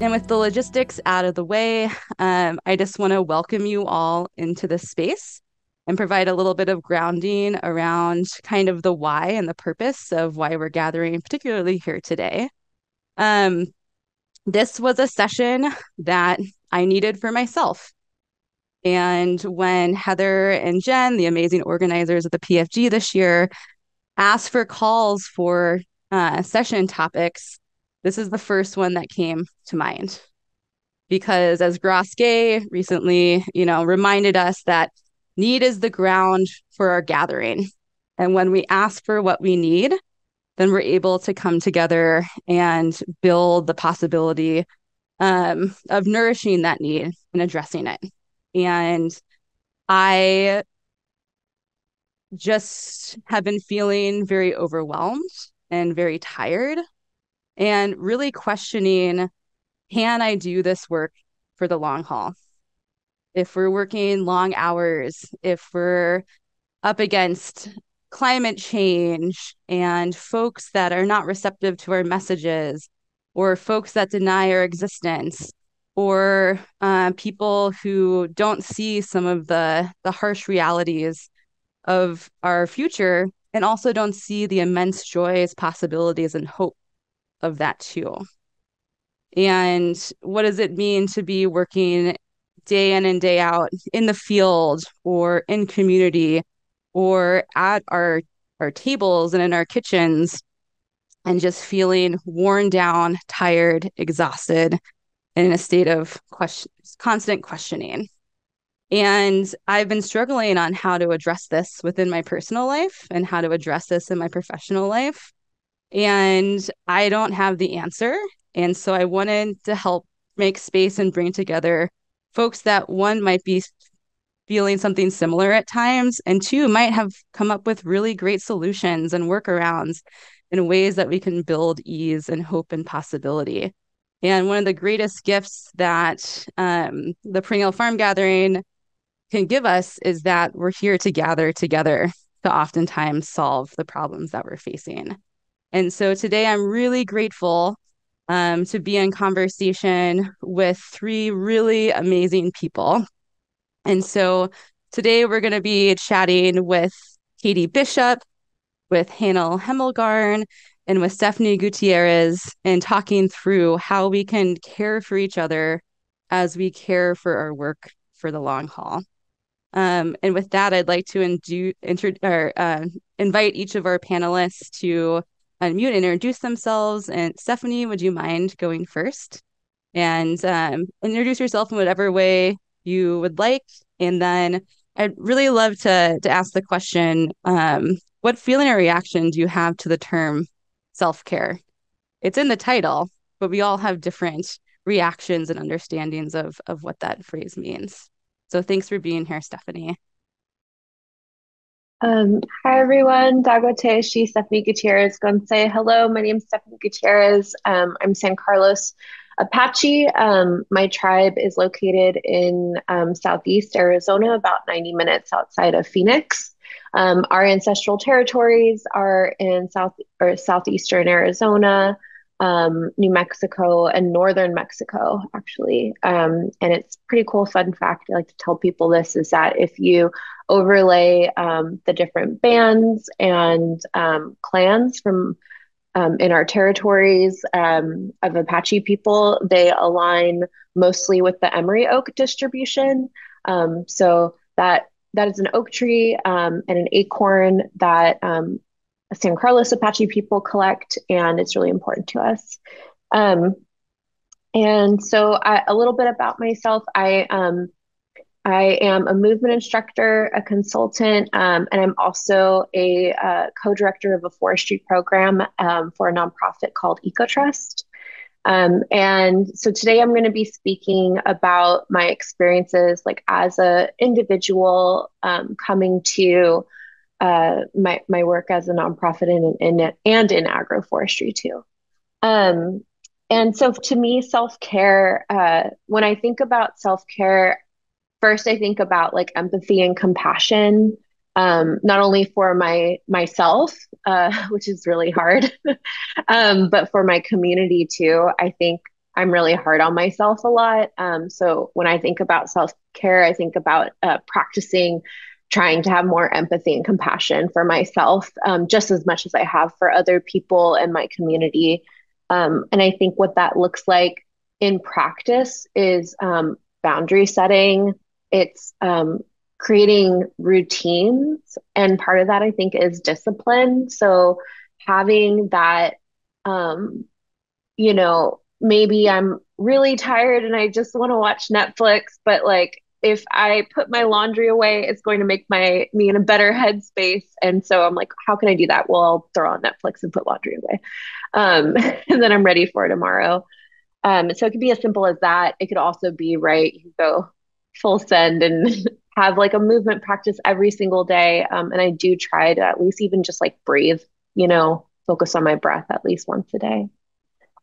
And with the logistics out of the way, um, I just want to welcome you all into this space and provide a little bit of grounding around kind of the why and the purpose of why we're gathering, particularly here today. Um, this was a session that I needed for myself. And when Heather and Jen, the amazing organizers of the PFG this year, asked for calls for uh, session topics, this is the first one that came to mind. Because as Gay recently, you know, reminded us that need is the ground for our gathering. And when we ask for what we need, then we're able to come together and build the possibility um, of nourishing that need and addressing it. And I just have been feeling very overwhelmed and very tired and really questioning can I do this work for the long haul? If we're working long hours, if we're up against climate change and folks that are not receptive to our messages, or folks that deny our existence, or uh, people who don't see some of the, the harsh realities of our future and also don't see the immense joys, possibilities, and hope of that too. And what does it mean to be working day in and day out in the field or in community or at our our tables and in our kitchens and just feeling worn down, tired, exhausted, and in a state of question, constant questioning. And I've been struggling on how to address this within my personal life and how to address this in my professional life. And I don't have the answer. And so I wanted to help make space and bring together folks that one might be feeling something similar at times, and two might have come up with really great solutions and workarounds in ways that we can build ease and hope and possibility. And one of the greatest gifts that um, the Perennial Farm Gathering can give us is that we're here to gather together to oftentimes solve the problems that we're facing. And so today I'm really grateful um, to be in conversation with three really amazing people. And so today we're going to be chatting with Katie Bishop, with Hannah Hemmelgarn, and with Stephanie Gutierrez, and talking through how we can care for each other as we care for our work for the long haul. Um, and with that, I'd like to indu- or, uh, invite each of our panelists to unmute and introduce themselves. And Stephanie, would you mind going first? And um, introduce yourself in whatever way you would like. And then I'd really love to, to ask the question um, what feeling or reaction do you have to the term self care? It's in the title, but we all have different reactions and understandings of, of what that phrase means. So thanks for being here, Stephanie. Um, hi everyone, Dagote, she Stephanie Gutierrez. Going to say hello. My name is Stephanie Gutierrez. Um, I'm San Carlos Apache. Um, my tribe is located in um, southeast Arizona, about 90 minutes outside of Phoenix. Um, our ancestral territories are in south or southeastern Arizona, um, New Mexico, and northern Mexico, actually. Um, and it's pretty cool. Fun fact I like to tell people this is that if you overlay um, the different bands and um, clans from um, in our territories um, of Apache people, they align mostly with the emery oak distribution. so that that is an oak tree and an acorn that San Carlos Apache people collect, and it's really important to us. Um, and so, I, a little bit about myself. I um, I am a movement instructor, a consultant, um, and I'm also a uh, co-director of a forestry program um, for a nonprofit called EcoTrust. Um, and so today I'm going to be speaking about my experiences, like as an individual um, coming to uh, my my work as a nonprofit in, in and in agroforestry too. Um, and so to me, self care. Uh, when I think about self care, first I think about like empathy and compassion. Um, not only for my myself, uh, which is really hard, um, but for my community too. I think I'm really hard on myself a lot. Um, so when I think about self care, I think about uh, practicing trying to have more empathy and compassion for myself um, just as much as I have for other people in my community. Um, and I think what that looks like in practice is um, boundary setting, it's um, creating routines. And part of that, I think, is discipline. So having that, um, you know, maybe I'm really tired and I just want to watch Netflix, but like if I put my laundry away, it's going to make my me in a better headspace. And so I'm like, how can I do that? Well, I'll throw on Netflix and put laundry away. Um, and then I'm ready for tomorrow. Um, so it could be as simple as that. It could also be right, you go full send and have like a movement practice every single day. Um, and I do try to at least even just like breathe, you know, focus on my breath at least once a day.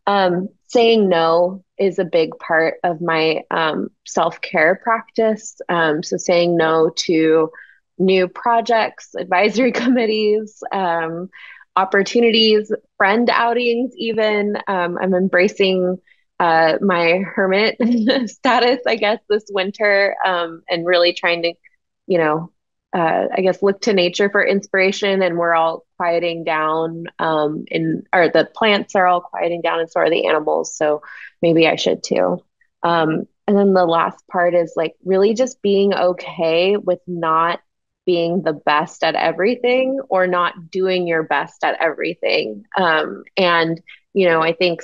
Um, saying no is a big part of my um, self care practice. Um, so, saying no to new projects, advisory committees, um, opportunities, friend outings, even. Um, I'm embracing uh, my hermit status, I guess, this winter um, and really trying to, you know, uh, I guess, look to nature for inspiration. And we're all quieting down um, in, or the plants are all quieting down, and so are the animals. So maybe I should too. Um, and then the last part is like really just being okay with not being the best at everything or not doing your best at everything. Um, and, you know, I think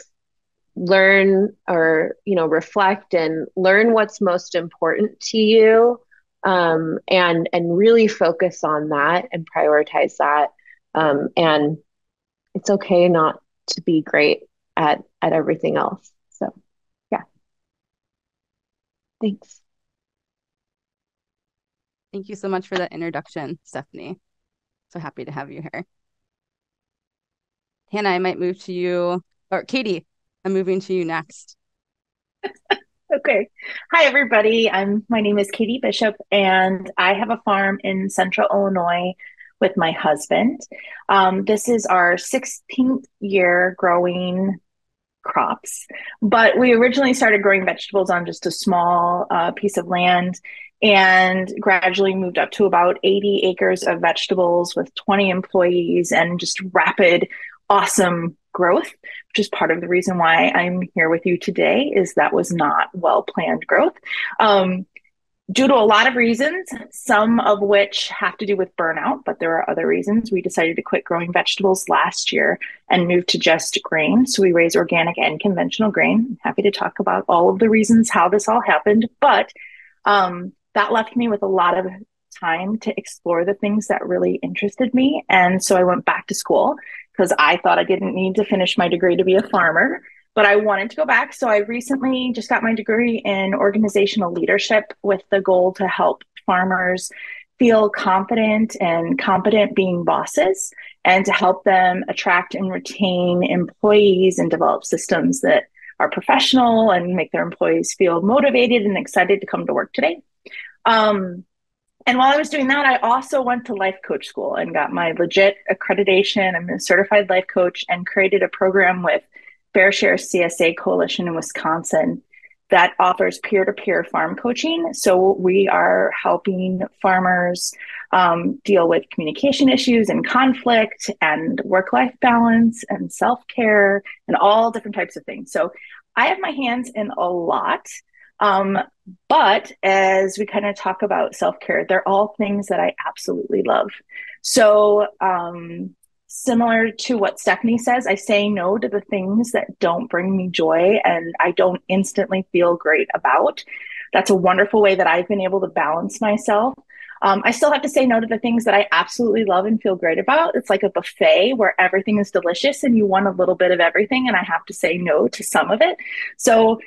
learn or, you know, reflect and learn what's most important to you um, and and really focus on that and prioritize that. Um, and it's okay not to be great at at everything else. So, yeah. Thanks. Thank you so much for that introduction, Stephanie. So happy to have you here. Hannah, I might move to you, or Katie, I'm moving to you next. Okay. Hi, everybody. I'm my name is Katie Bishop, and I have a farm in Central Illinois with my husband. Um, this is our 16th year growing crops, but we originally started growing vegetables on just a small uh, piece of land and gradually moved up to about 80 acres of vegetables with 20 employees and just rapid, awesome growth, which is part of the reason why I'm here with you today, is that was not well planned growth. Um, due to a lot of reasons, some of which have to do with burnout, but there are other reasons. We decided to quit growing vegetables last year and move to just grain. So we raise organic and conventional grain. I'm happy to talk about all of the reasons how this all happened, but um, that left me with a lot of time to explore the things that really interested me. And so I went back to school because I thought I didn't need to finish my degree to be a farmer, but I wanted to go back. So I recently just got my degree in organizational leadership with the goal to help farmers feel confident and competent being bosses and to help them attract and retain employees and develop systems that are professional and make their employees feel motivated and excited to come to work today. Um, and while I was doing that, I also went to life coach school and got my legit accreditation. I'm a certified life coach and created a program with Fair Share CSA Coalition in Wisconsin that offers peer to peer farm coaching. So we are helping farmers um, deal with communication issues and conflict and work life balance and self care and all different types of things. So I have my hands in a lot. Um, but as we kind of talk about self care, they're all things that I absolutely love. So, um, similar to what Stephanie says, I say no to the things that don't bring me joy and I don't instantly feel great about. That's a wonderful way that I've been able to balance myself. Um, I still have to say no to the things that I absolutely love and feel great about. It's like a buffet where everything is delicious and you want a little bit of everything, and I have to say no to some of it. So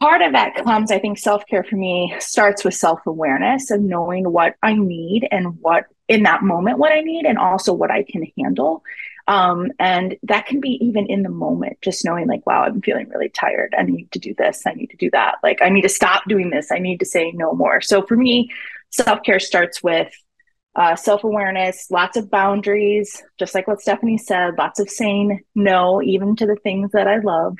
part of that comes i think self-care for me starts with self-awareness of knowing what i need and what in that moment what i need and also what i can handle. Um, and that can be even in the moment just knowing like wow i'm feeling really tired. I need to do this. I need to do that. Like i need to stop doing this. I need to say no more. So for me self-care starts with uh, self-awareness lots of boundaries just like what stephanie said lots of saying no even to the things that i love.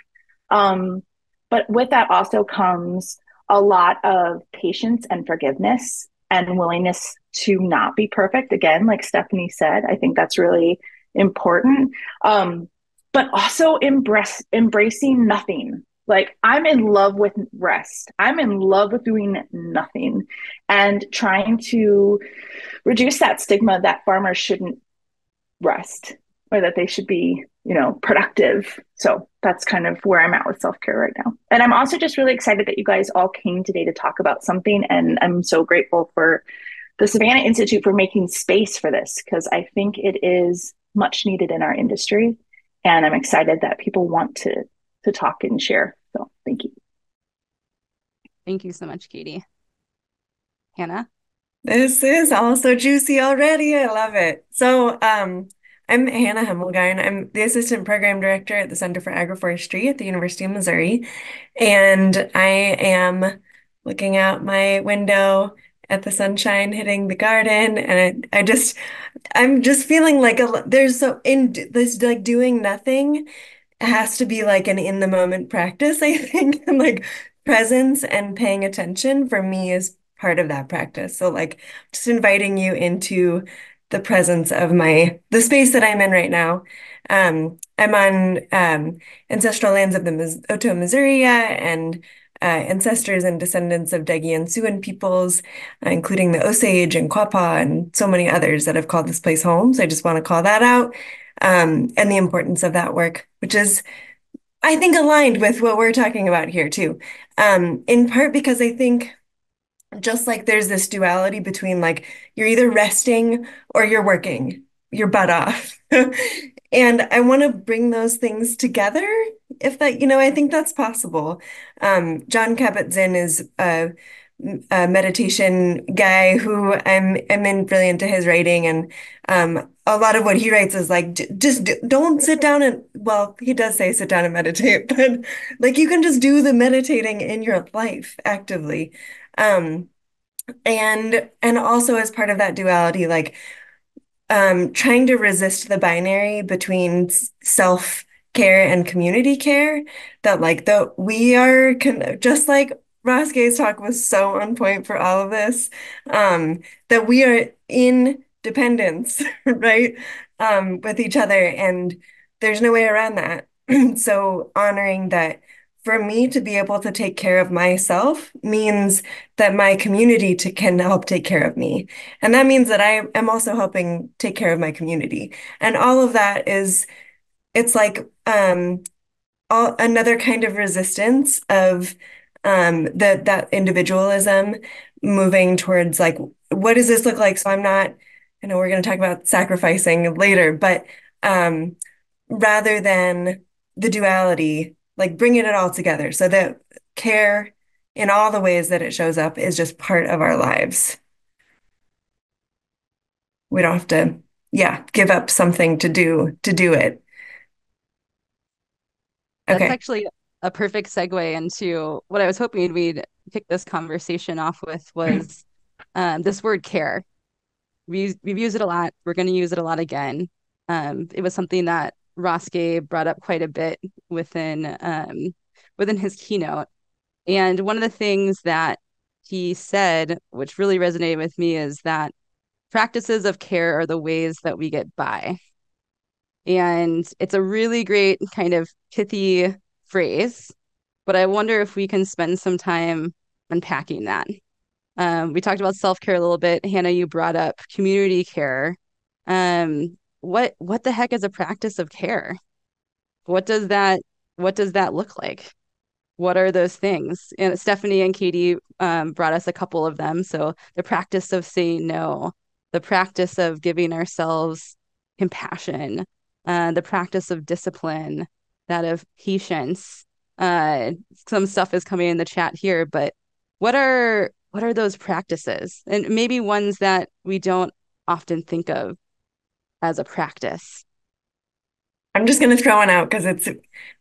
Um, but with that also comes a lot of patience and forgiveness and willingness to not be perfect. Again, like Stephanie said, I think that's really important. Um, but also embrace embracing nothing. Like I'm in love with rest. I'm in love with doing nothing and trying to reduce that stigma that farmers shouldn't rest or that they should be, you know, productive. So that's kind of where I'm at with self care right now. And I'm also just really excited that you guys all came today to talk about something. And I'm so grateful for the Savanna Institute for making space for this because I think it is much needed in our industry. And I'm excited that people want to to talk and share. So thank you. Thank you so much, Katie. Hannah? This is also juicy already. I love it. So um I'm Hannah Hemmelgarn. I'm the assistant program director at the Center for Agroforestry at the University of Missouri. And I am looking out my window at the sunshine hitting the garden. And I, I just, I'm just feeling like a, there's so in this like doing nothing has to be like an in the moment practice, I think. and like presence and paying attention for me is part of that practice. So like just inviting you into the presence of my the space that I'm in right now. Um, I'm on um, ancestral lands of the Otoe-Missouria and uh, ancestors and descendants of Dhegiha Siouan peoples, uh, including the Osage and Quapaw and so many others that have called this place home. So I just want to call that out um, and the importance of that work, which is, I think, aligned with what we're talking about here too. Um, in part because I think just like there's this duality between like you're either resting or you're working your butt off. and I want to bring those things together if that, you know, I think that's possible. Um, Jon Kabat-Zinn is a, a, meditation guy who I'm I'm in really into his writing and um, a lot of what he writes is like just don't sit down and well he does say sit down and meditate but like you can just do the meditating in your life actively um, and and also as part of that duality, like um, trying to resist the binary between self care and community care. That like the we are con- just like Ross Gay's talk was so on point for all of this. Um, that we are in dependence, right, um, with each other, and there's no way around that. so honoring that for me to be able to take care of myself means that my community to, can help take care of me. And that means that I am also helping take care of my community. And all of that is, it's like um, all, another kind of resistance of um, that that individualism moving towards like, what does this look like? So I'm not, I know we're going to talk about sacrificing later, but um, rather than the duality like bringing it all together so that care in all the ways that it shows up is just part of our lives. We don't have to, yeah, give up something to do to do it. Okay. That's actually a perfect segue into what I was hoping we'd kick this conversation off with was um, this word care. We, we've used it a lot. We're going to use it a lot again. Um, it was something that Gay brought up quite a bit within um, within his keynote. And one of the things that he said, which really resonated with me, is that practices of care are the ways that we get by. And it's a really great kind of pithy phrase, but I wonder if we can spend some time unpacking that. Um, we talked about self care a little bit. Hannah, you brought up community care. Um, what what the heck is a practice of care? What does that what does that look like? What are those things? And Stephanie and Katie um, brought us a couple of them. So the practice of saying no, the practice of giving ourselves compassion, uh, the practice of discipline, that of patience. Uh, some stuff is coming in the chat here, but what are what are those practices? And maybe ones that we don't often think of as a practice? I'm just going to throw one out because it's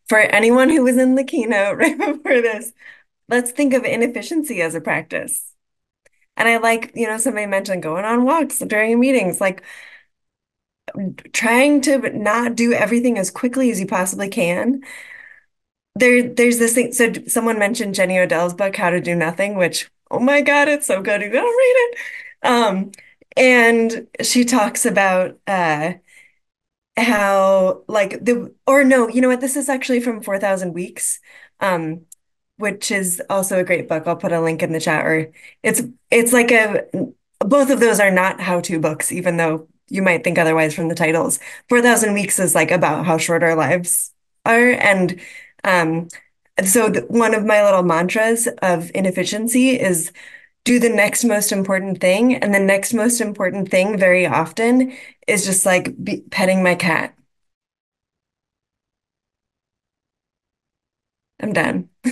for anyone who was in the keynote right before this. Let's think of inefficiency as a practice. And I like, you know, somebody mentioned going on walks during meetings, like trying to not do everything as quickly as you possibly can. there there's this thing. So someone mentioned Jenny Odell's book, How to Do Nothing, which oh my God, it's so good. You gotta read it. Um, and she talks about uh how like the or no, you know what? This is actually from 4,000 Weeks. Um, which is also a great book. I'll put a link in the chat or it's it's like a both of those are not how-to books, even though you might think otherwise from the titles. 4,000 Weeks is like about how short our lives are. And um, so one of my little mantras of inefficiency is do the next most important thing. And the next most important thing very often is just like be, petting my cat. I'm done.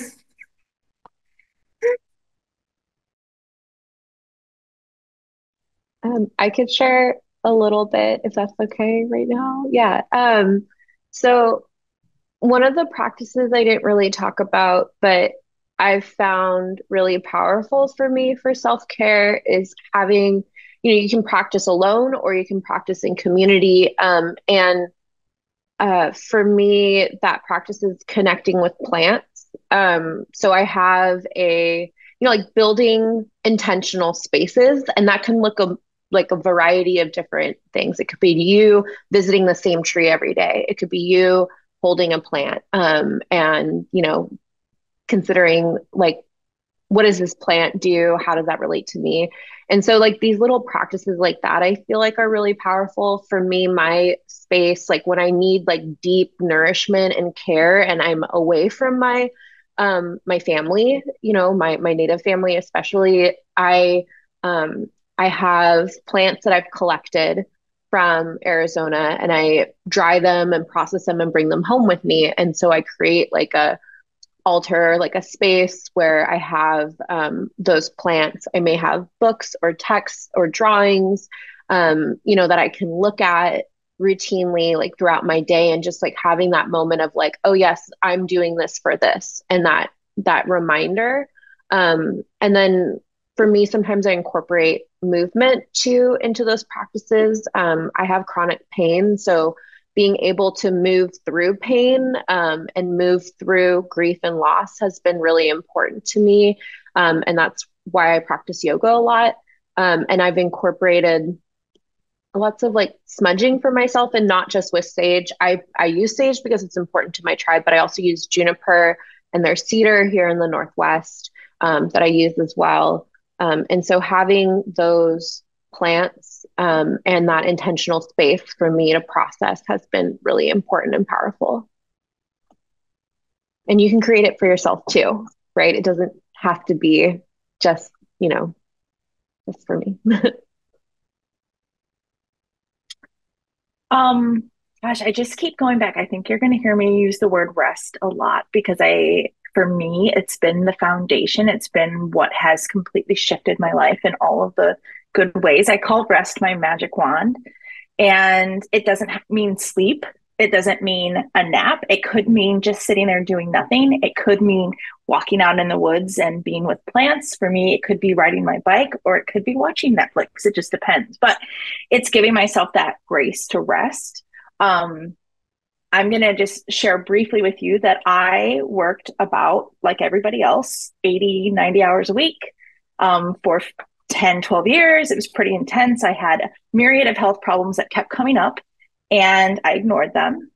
Um, I could share a little bit if that's okay right now. Yeah. Um, so one of the practices I didn't really talk about, but I've found really powerful for me for self-care is having, you know, you can practice alone or you can practice in community. Um, and uh, for me, that practice is connecting with plants. Um, so I have a, you know, like building intentional spaces, and that can look a, like a variety of different things. It could be you visiting the same tree every day. It could be you holding a plant um, and you know considering like what does this plant do how does that relate to me and so like these little practices like that i feel like are really powerful for me my space like when i need like deep nourishment and care and i'm away from my um my family you know my my native family especially i um I have plants that I've collected from Arizona and I dry them and process them and bring them home with me. And so I create like a altar, like a space where I have um, those plants. I may have books or texts or drawings, um, you know, that I can look at routinely like throughout my day and just like having that moment of like, oh yes, I'm doing this for this and that that reminder. Um, and then for me, sometimes I incorporate movement to into those practices. Um, I have chronic pain, so being able to move through pain um, and move through grief and loss has been really important to me, um, and that's why I practice yoga a lot. Um, and I've incorporated lots of like smudging for myself, and not just with sage. I I use sage because it's important to my tribe, but I also use juniper and there's cedar here in the northwest um, that I use as well. Um, and so having those plants um, and that intentional space for me to process has been really important and powerful. And you can create it for yourself too, right? It doesn't have to be just, you know, just for me. um, gosh, I just keep going back. I think you're going to hear me use the word rest a lot because I for me, it's been the foundation. It's been what has completely shifted my life and all of the good ways. I call rest my magic wand. And it doesn't mean sleep. It doesn't mean a nap. It could mean just sitting there doing nothing. It could mean walking out in the woods and being with plants. For me, it could be riding my bike or it could be watching Netflix. It just depends. But it's giving myself that grace to rest. Um, I'm going to just share briefly with you that I worked about, like everybody else, 80, 90 hours a week um, for 10, 12 years. It was pretty intense. I had a myriad of health problems that kept coming up, and I ignored them.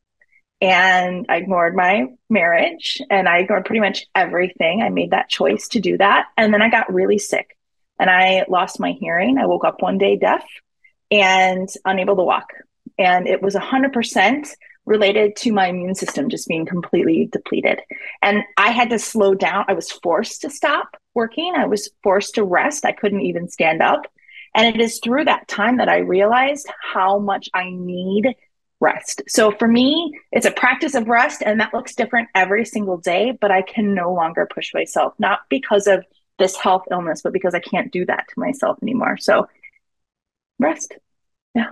And I ignored my marriage and I ignored pretty much everything. I made that choice to do that. And then I got really sick and I lost my hearing. I woke up one day deaf and unable to walk. And it was 100% related to my immune system just being completely depleted. And I had to slow down. I was forced to stop working. I was forced to rest. I couldn't even stand up. And it is through that time that I realized how much I need rest. So for me, it's a practice of rest, and that looks different every single day, but I can no longer push myself, not because of this health illness, but because I can't do that to myself anymore. So rest. Yeah.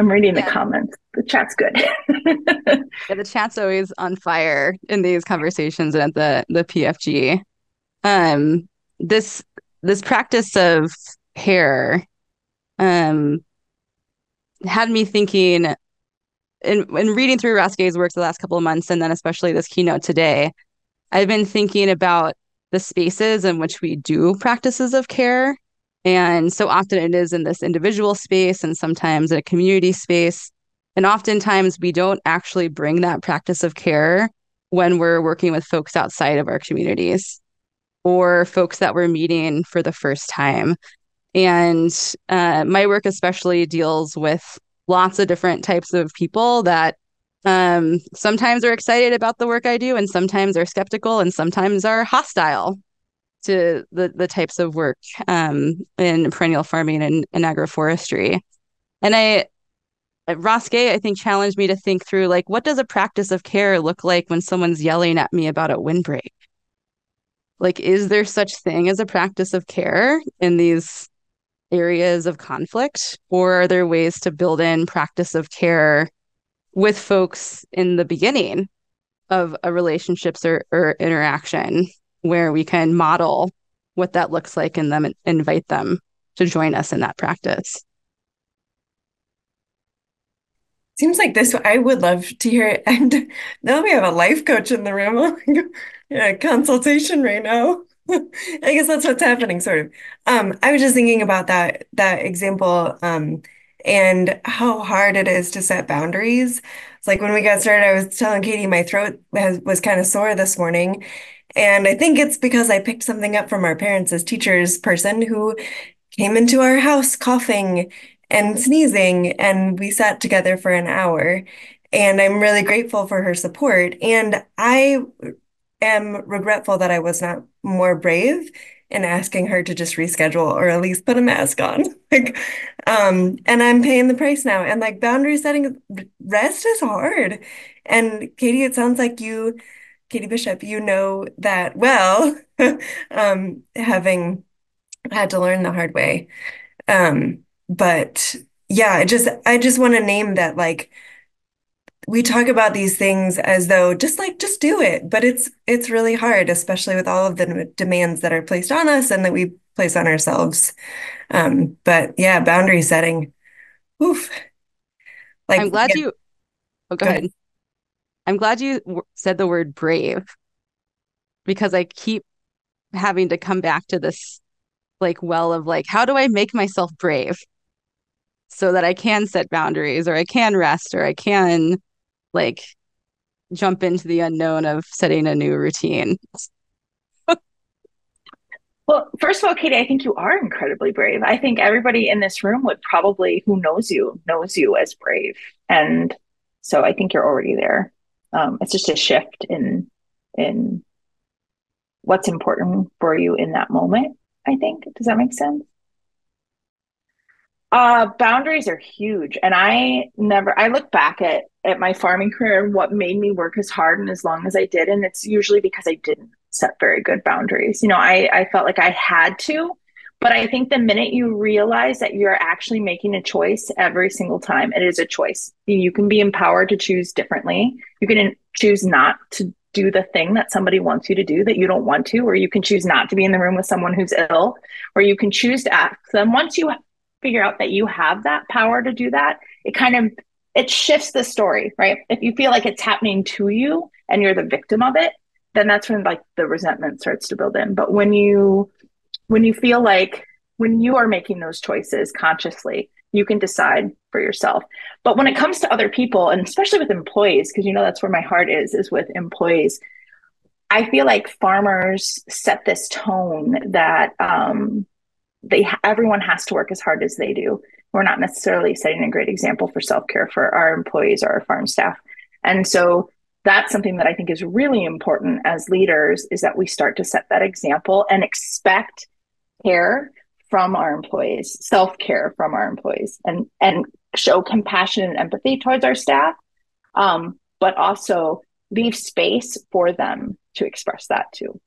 I'm reading yeah. the comments. The chat's good. yeah, the chat's always on fire in these conversations and at the the PFG. Um, this this practice of hair um had me thinking in, in reading through Ross Gay's work the last couple of months, and then especially this keynote today, I've been thinking about the spaces in which we do practices of care. And so often it is in this individual space and sometimes in a community space. And oftentimes we don't actually bring that practice of care when we're working with folks outside of our communities or folks that we're meeting for the first time. And uh, my work especially deals with lots of different types of people that um, sometimes are excited about the work I do, and sometimes are skeptical, and sometimes are hostile to the the types of work um, in perennial farming and, and agroforestry. And I Ross Gay, I think, challenged me to think through like, what does a practice of care look like when someone's yelling at me about a windbreak? Like, is there such thing as a practice of care in these areas of conflict, or are there ways to build in practice of care with folks in the beginning of a relationships or, or interaction where we can model what that looks like and then invite them to join us in that practice? Seems like this, I would love to hear it. And now we have a life coach in the room. yeah, consultation right now. I guess that's what's happening, sort of. Um, I was just thinking about that that example um, and how hard it is to set boundaries. It's like when we got started, I was telling Katie my throat has, was kind of sore this morning, and I think it's because I picked something up from our parents as teachers person who came into our house coughing and sneezing, and we sat together for an hour. And I'm really grateful for her support. And I am regretful that I was not more brave in asking her to just reschedule or at least put a mask on. like, um, and I'm paying the price now. And like boundary setting, rest is hard. And Katie, it sounds like you, Katie Bishop, you know that well, um, having had to learn the hard way. Um, but yeah, I just I just want to name that like we talk about these things as though just like just do it but it's it's really hard especially with all of the demands that are placed on us and that we place on ourselves um but yeah boundary setting oof like i'm glad yeah. you oh go, go ahead. ahead i'm glad you said the word brave because i keep having to come back to this like well of like how do i make myself brave so that i can set boundaries or i can rest or i can like jump into the unknown of setting a new routine. well, first of all, Katie, I think you are incredibly brave. I think everybody in this room would probably, who knows you, knows you as brave. And so I think you're already there. Um, it's just a shift in in what's important for you in that moment. I think. Does that make sense? Uh, boundaries are huge. And I never, I look back at, at my farming career and what made me work as hard and as long as I did. And it's usually because I didn't set very good boundaries. You know, I, I felt like I had to, but I think the minute you realize that you're actually making a choice every single time, it is a choice. You can be empowered to choose differently. You can choose not to do the thing that somebody wants you to do that you don't want to, or you can choose not to be in the room with someone who's ill, or you can choose to ask them. Once you figure out that you have that power to do that, it kind of it shifts the story, right? If you feel like it's happening to you and you're the victim of it, then that's when like the resentment starts to build in. But when you when you feel like when you are making those choices consciously, you can decide for yourself. But when it comes to other people, and especially with employees, because you know that's where my heart is, is with employees. I feel like farmers set this tone that um, they everyone has to work as hard as they do. We're not necessarily setting a great example for self care for our employees or our farm staff, and so that's something that I think is really important as leaders is that we start to set that example and expect care from our employees, self care from our employees, and and show compassion and empathy towards our staff, um, but also leave space for them to express that too.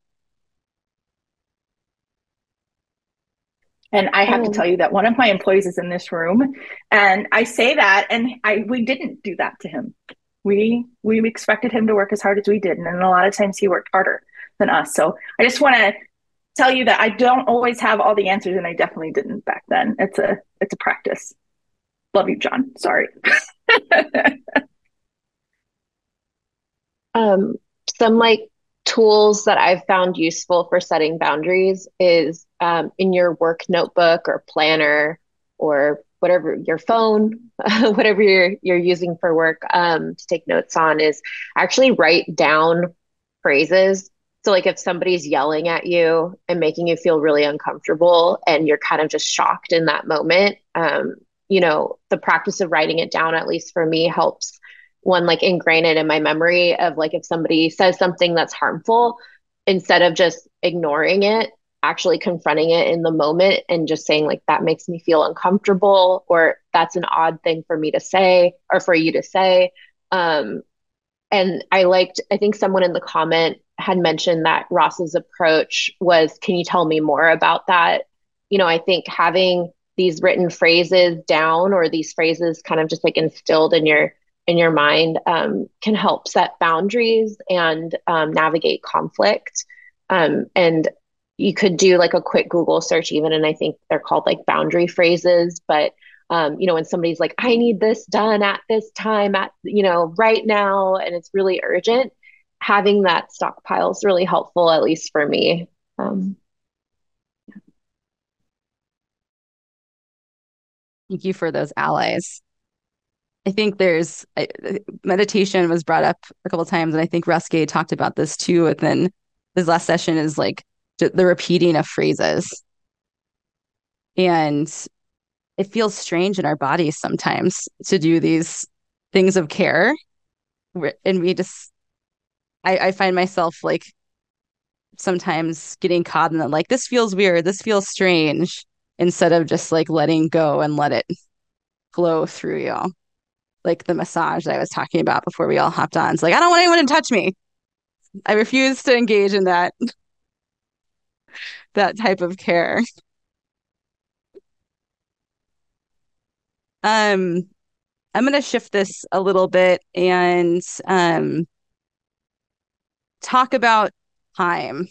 And I have oh. to tell you that one of my employees is in this room, and I say that, and I we didn't do that to him. We we expected him to work as hard as we did, and a lot of times he worked harder than us. So I just want to tell you that I don't always have all the answers, and I definitely didn't back then. It's a it's a practice. Love you, John. Sorry. Um, some like tools that I've found useful for setting boundaries is um, in your work notebook or planner or whatever your phone, whatever you're you're using for work um, to take notes on is actually write down phrases. So like if somebody's yelling at you and making you feel really uncomfortable and you're kind of just shocked in that moment, um, you know, the practice of writing it down, at least for me, helps one like ingrain it in my memory of like if somebody says something that's harmful, instead of just ignoring it, actually confronting it in the moment and just saying like that makes me feel uncomfortable or that's an odd thing for me to say or for you to say. Um and i liked i think someone in the comment had mentioned that ross's approach was can you tell me more about that? You know i think having these written phrases down or these phrases kind of just like instilled in your in your mind um, can help set boundaries and um, navigate conflict. Um, and you could do like a quick google search even and i think they're called like boundary phrases but um, you know when somebody's like i need this done at this time at you know right now and it's really urgent having that stockpile is really helpful at least for me um, Thank you for those allies. I think there's meditation was brought up a couple times, and I think Gay talked about this too within his last session. Is like the repeating of phrases, and it feels strange in our bodies sometimes to do these things of care, and we just, I, I find myself like sometimes getting caught in that, like this feels weird, this feels strange, instead of just like letting go and let it flow through you like the massage that I was talking about before we all hopped on. It's like, I don't want anyone to touch me. I refuse to engage in that that type of care. Um, I'm going to shift this a little bit and um, talk about time.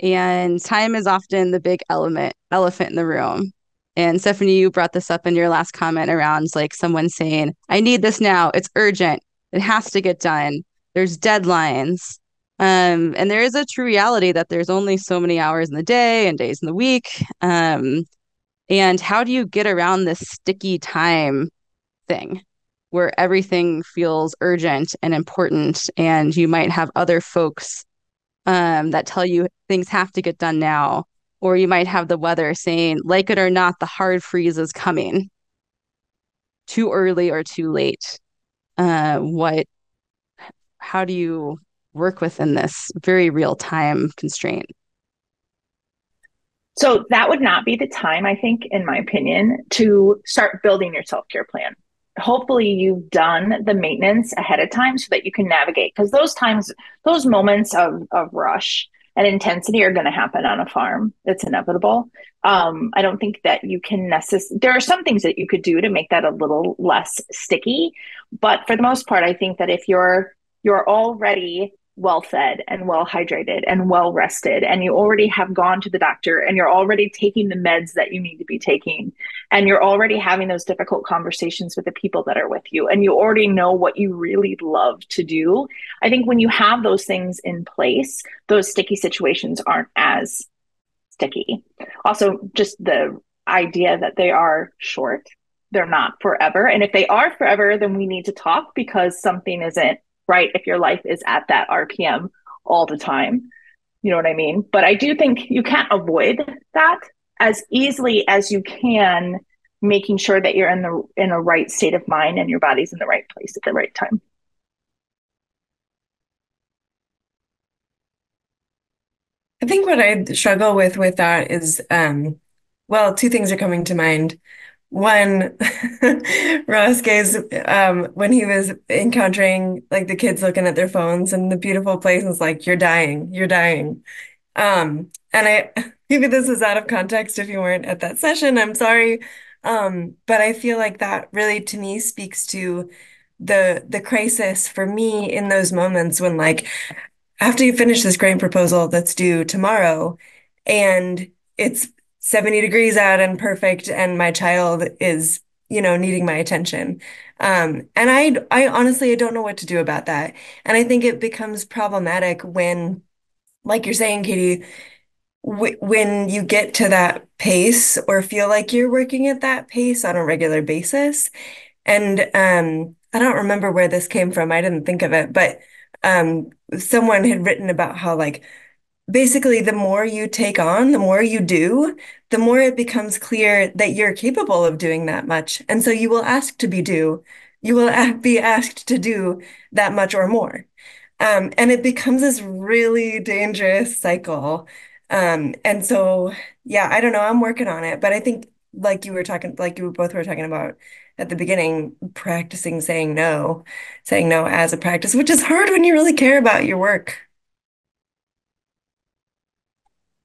And time is often the big element elephant in the room. And Stephanie, you brought this up in your last comment around like someone saying, I need this now. It's urgent. It has to get done. There's deadlines. Um, and there is a true reality that there's only so many hours in the day and days in the week. Um, and how do you get around this sticky time thing where everything feels urgent and important and you might have other folks um, that tell you things have to get done now or you might have the weather saying, like it or not, the hard freeze is coming too early or too late. Uh, what, how do you work within this very real time constraint? So that would not be the time, I think, in my opinion, to start building your self care plan. Hopefully, you've done the maintenance ahead of time so that you can navigate because those times, those moments of, of rush, and intensity are going to happen on a farm. It's inevitable. Um, I don't think that you can necessarily, there are some things that you could do to make that a little less sticky. But for the most part, I think that if you're, you're already well fed and well hydrated and well rested and you already have gone to the doctor and you're already taking the meds that you need to be taking and you're already having those difficult conversations with the people that are with you and you already know what you really love to do i think when you have those things in place those sticky situations aren't as sticky. Also just the idea that they are short they're not forever and if they are forever then we need to talk because something isn't right if your life is at that RPM all the time. You know what I mean? But I do think you can't avoid that as easily as you can making sure that you're in the in a right state of mind and your body's in the right place at the right time. I think what I struggle with with that is um well, two things are coming to mind Ross Gay's um when he was encountering like the kids looking at their phones and the beautiful place was like, You're dying, you're dying. Um and I maybe this is out of context if you weren't at that session, I'm sorry. Um, but I feel like that really to me speaks to the the crisis for me in those moments when like after you finish this grant proposal that's due tomorrow and it's 70 degrees out and perfect and my child is you know, needing my attention. Um, and I, I honestly, I don't know what to do about that. And I think it becomes problematic when, like you're saying, Katie, when you get to that pace or feel like you're working at that pace on a regular basis. And um, I don't remember where this came from. I didn't think of it, but um, someone had written about how like basically the more you take on, the more you do, the more it becomes clear that you're capable of doing that much. And so you will ask to be due. You will be asked to do that much or more. Um, and it becomes this really dangerous cycle. Um, and so, yeah, I don't know. I'm working on it, but I think like you were talking, like you both were talking about at the beginning, practicing saying no, saying no as a practice, which is hard when you really care about your work.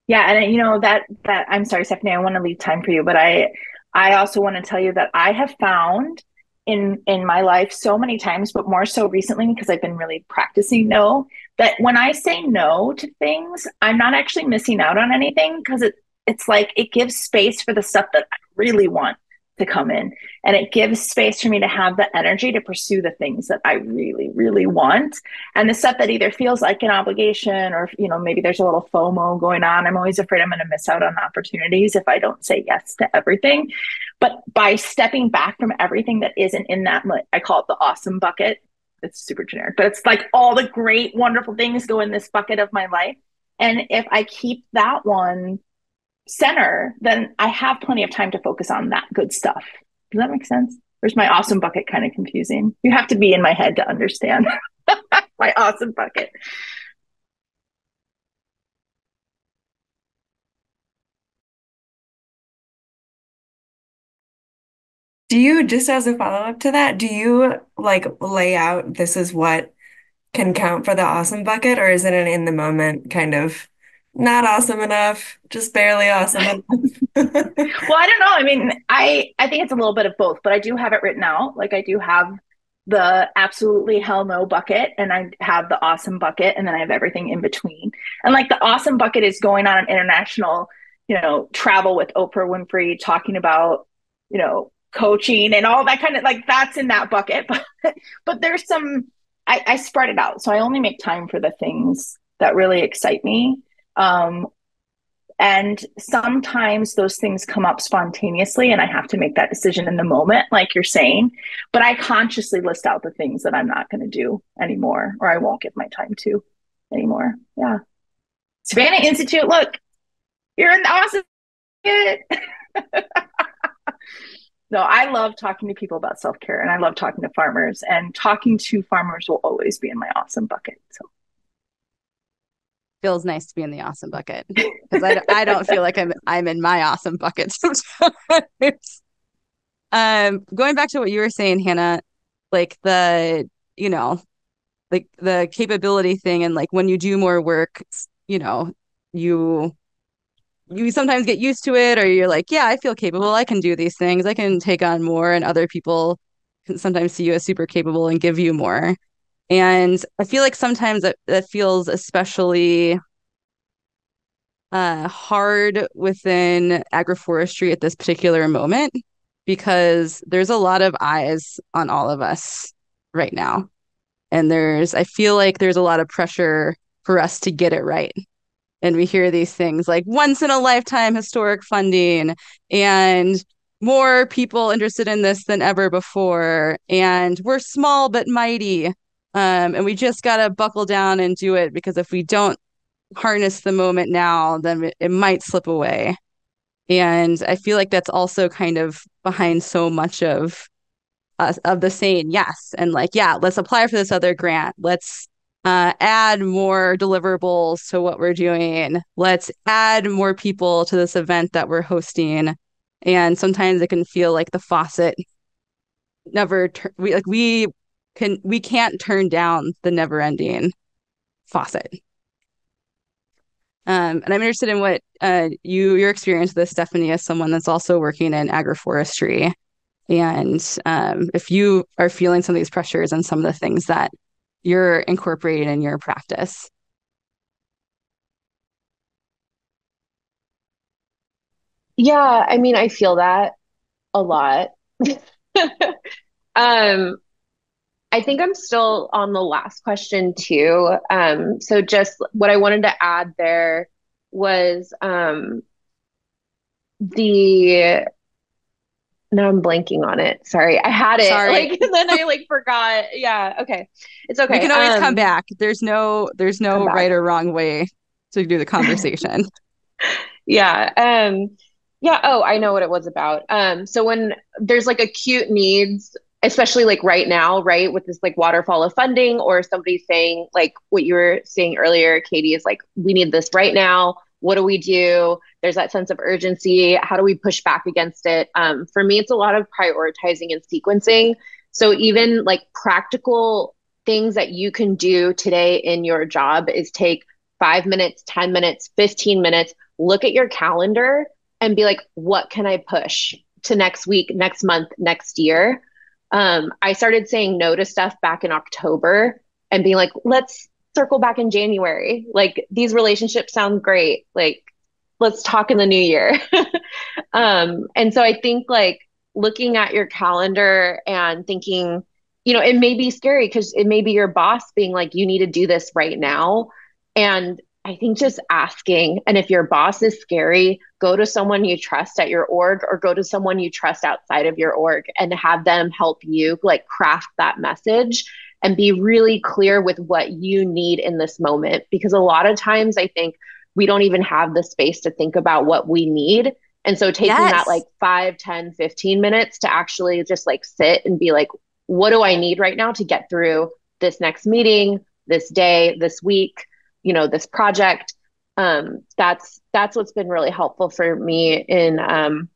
Yeah, and you know that that I'm sorry, Stephanie, I want to leave time for you, but I I also want to tell you that I have found in in my life so many times, but more so recently because I've been really practicing no, that when I say no to things, I'm not actually missing out on anything because it it's like it gives space for the stuff that I really want to come in. And it gives space for me to have the energy to pursue the things that i really really want. And the stuff that either feels like an obligation or you know maybe there's a little fomo going on i'm always afraid i'm going to miss out on opportunities if i don't say yes to everything. But by stepping back from everything that isn't in that i call it the awesome bucket it's super generic but it's like all the great wonderful things go in this bucket of my life. And if i keep that one center, then I have plenty of time to focus on that good stuff. Does that make sense? Or is my awesome bucket kind of confusing? You have to be in my head to understand my awesome bucket. Do you, just as a follow-up to that, do you like lay out this is what can count for the awesome bucket, or is it an in the moment kind of not awesome enough, just barely awesome enough. well, I don't know. I mean, I I think it's a little bit of both, but I do have it written out. Like I do have the absolutely hell no bucket and I have the awesome bucket and then I have everything in between. And like the awesome bucket is going on an international, you know, travel with Oprah Winfrey talking about, you know, coaching and all that kind of like that's in that bucket. But but there's some I, I spread it out. So I only make time for the things that really excite me um, and sometimes those things come up spontaneously, and I have to make that decision in the moment, like you're saying. But I consciously list out the things that I'm not going to do anymore, or I won't give my time to anymore. Yeah. Savanna Institute, look, you're in the awesome. no, I love talking to people about self care, and I love talking to farmers, and talking to farmers will always be in my awesome bucket. So feels nice to be in the awesome bucket because I, I don't feel like I'm I'm in my awesome bucket sometimes. um, going back to what you were saying, Hannah, like the you know, like the capability thing, and like when you do more work, you know, you you sometimes get used to it, or you're like, yeah, I feel capable. I can do these things. I can take on more, and other people can sometimes see you as super capable and give you more. And I feel like sometimes that, that feels especially uh, hard within agroforestry at this particular moment because there's a lot of eyes on all of us right now. And there's, I feel like there's a lot of pressure for us to get it right. And we hear these things like once in a lifetime historic funding and more people interested in this than ever before. And we're small but mighty. Um, and we just got to buckle down and do it because if we don't harness the moment now, then it, might slip away. And I feel like that's also kind of behind so much of us of the saying yes and like, yeah, let's apply for this other grant. Let's uh, add more deliverables to what we're doing. Let's add more people to this event that we're hosting. And sometimes it can feel like the faucet never tur- we like we can we can't turn down the never ending faucet. Um, and I'm interested in what uh, you your experience with this, Stephanie, as someone that's also working in agroforestry, and um, if you are feeling some of these pressures and some of the things that you're incorporating in your practice. Yeah, I mean, I feel that a lot. um, I think I'm still on the last question too. Um, so just what I wanted to add there was um, the now I'm blanking on it. Sorry, I had it. Sorry. Like then I like forgot. Yeah. Okay. It's okay. You can always um, come back. There's no there's no right or wrong way to do the conversation. yeah. Um. Yeah. Oh, I know what it was about. Um. So when there's like acute needs, especially like right now, right, with this like waterfall of funding, or somebody saying like what you were saying earlier, Katie, is like we need this right now. What do we do? There's that sense of urgency. How do we push back against it? Um, for me it's a lot of prioritizing and sequencing. So even like practical things that you can do today in your job is take five minutes 10 minutes 15 minutes look at your calendar and be like what can i push to next week next month next year um, i started saying no to stuff back in october and being like let's circle back in January. Like these relationships sound great. Like let's talk in the new year. um, and so I think like looking at your calendar and thinking, you know, it may be scary because it may be your boss being like, you need to do this right now. And I think just asking, and if your boss is scary, go to someone you trust at your org or go to someone you trust outside of your org and have them help you like craft that message and be really clear with what you need in this moment. Because a lot of times I think we don't even have the space to think about what we need. And so taking yes. that like 5, 10, 15 minutes to actually just like sit and be like, what do I need right now to get through this next meeting, this day, this week, you know, this project. Um, that's that's what's been really helpful for me in um,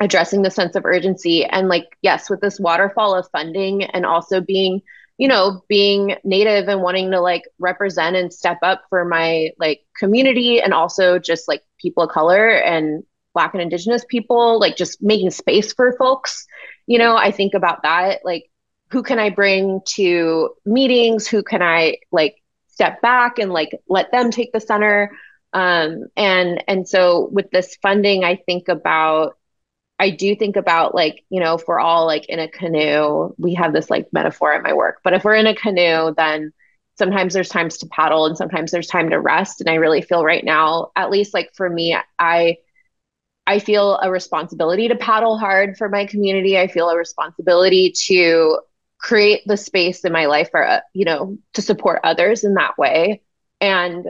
addressing the sense of urgency and like yes with this waterfall of funding and also being you know, being native and wanting to like represent and step up for my like community and also just like people of color and black and indigenous people, like just making space for folks. You know, I think about that like who can I bring to meetings? Who can I like step back and like let them take the center? Um, and and so with this funding, I think about I do think about like, you know, if we're all like in a canoe, we have this like metaphor at my work, but if we're in a canoe, then sometimes there's times to paddle and sometimes there's time to rest. And I really feel right now, at least like for me, I, I feel a responsibility to paddle hard for my community. I feel a responsibility to create the space in my life for, uh, you know, to support others in that way. And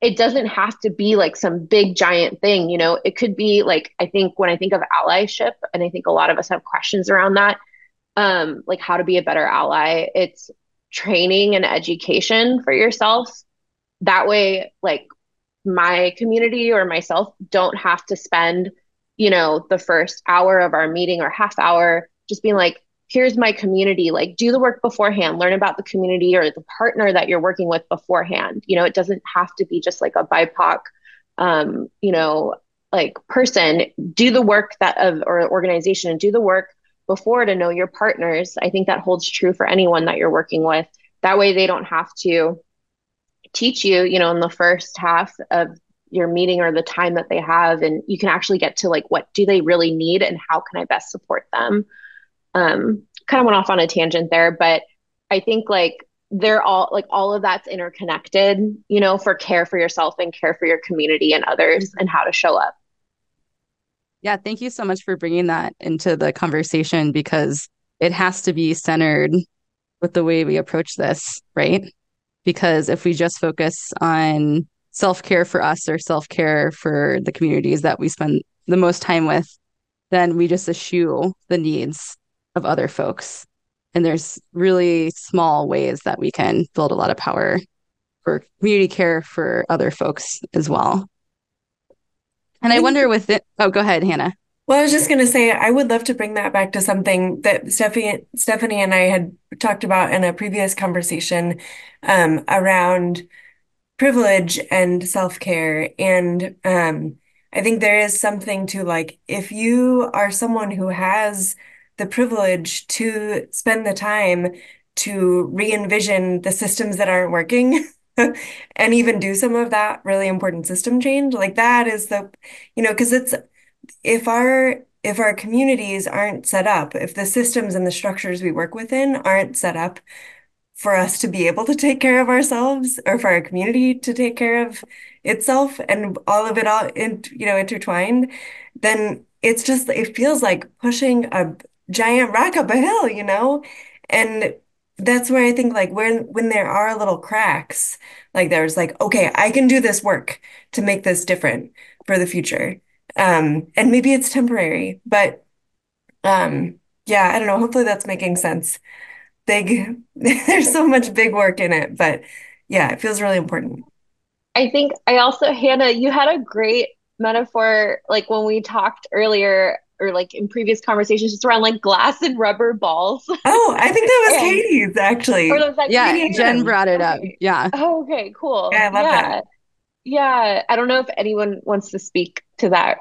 it doesn't have to be like some big giant thing you know it could be like i think when i think of allyship and i think a lot of us have questions around that um like how to be a better ally it's training and education for yourself that way like my community or myself don't have to spend you know the first hour of our meeting or half hour just being like here's my community. Like do the work beforehand. Learn about the community or the partner that you're working with beforehand. You know it doesn't have to be just like a bipoc um, you know like person. Do the work that of or organization and do the work before to know your partners. I think that holds true for anyone that you're working with. That way they don't have to teach you you know in the first half of your meeting or the time that they have. And you can actually get to like what do they really need and how can i best support them um, kind of went off on a tangent there, but I think like they're all like all of that's interconnected, you know, for care for yourself and care for your community and others and how to show up. Yeah, thank you so much for bringing that into the conversation because it has to be centered with the way we approach this, right? Because if we just focus on self care for us or self care for the communities that we spend the most time with, then we just eschew the needs of other folks. And there's really small ways that we can build a lot of power for community care for other folks as well. And I wonder with it, oh, go ahead, Hannah. Well, I was just going to say, I would love to bring that back to something that Stephanie, Stephanie and I had talked about in a previous conversation um, around privilege and self care. And um, I think there is something to like, if you are someone who has the privilege to spend the time to re-envision the systems that aren't working and even do some of that really important system change. Like that is the you know because it's if our if our communities aren't set up, if the systems and the structures we work within aren't set up for us to be able to take care of ourselves or for our community to take care of itself and all of it all in, you know intertwined then it's just it feels like pushing a giant rock up a hill you know? And that's where I think like when when there are little cracks like there's like okay I can do this work to make this different for the future. Um and maybe it's temporary but um yeah I don't know. Hopefully that's making sense. Big there's so much big work in it but yeah it feels really important. I think I also Hannah you had a great metaphor like when we talked earlier or like in previous conversations just around like glass and rubber balls. Oh, I think that was and, Katie's actually. Or was that yeah, Katie? Jen brought it up. Yeah. Oh, okay, cool. Yeah, I love yeah. that. Yeah. I don't know if anyone wants to speak to that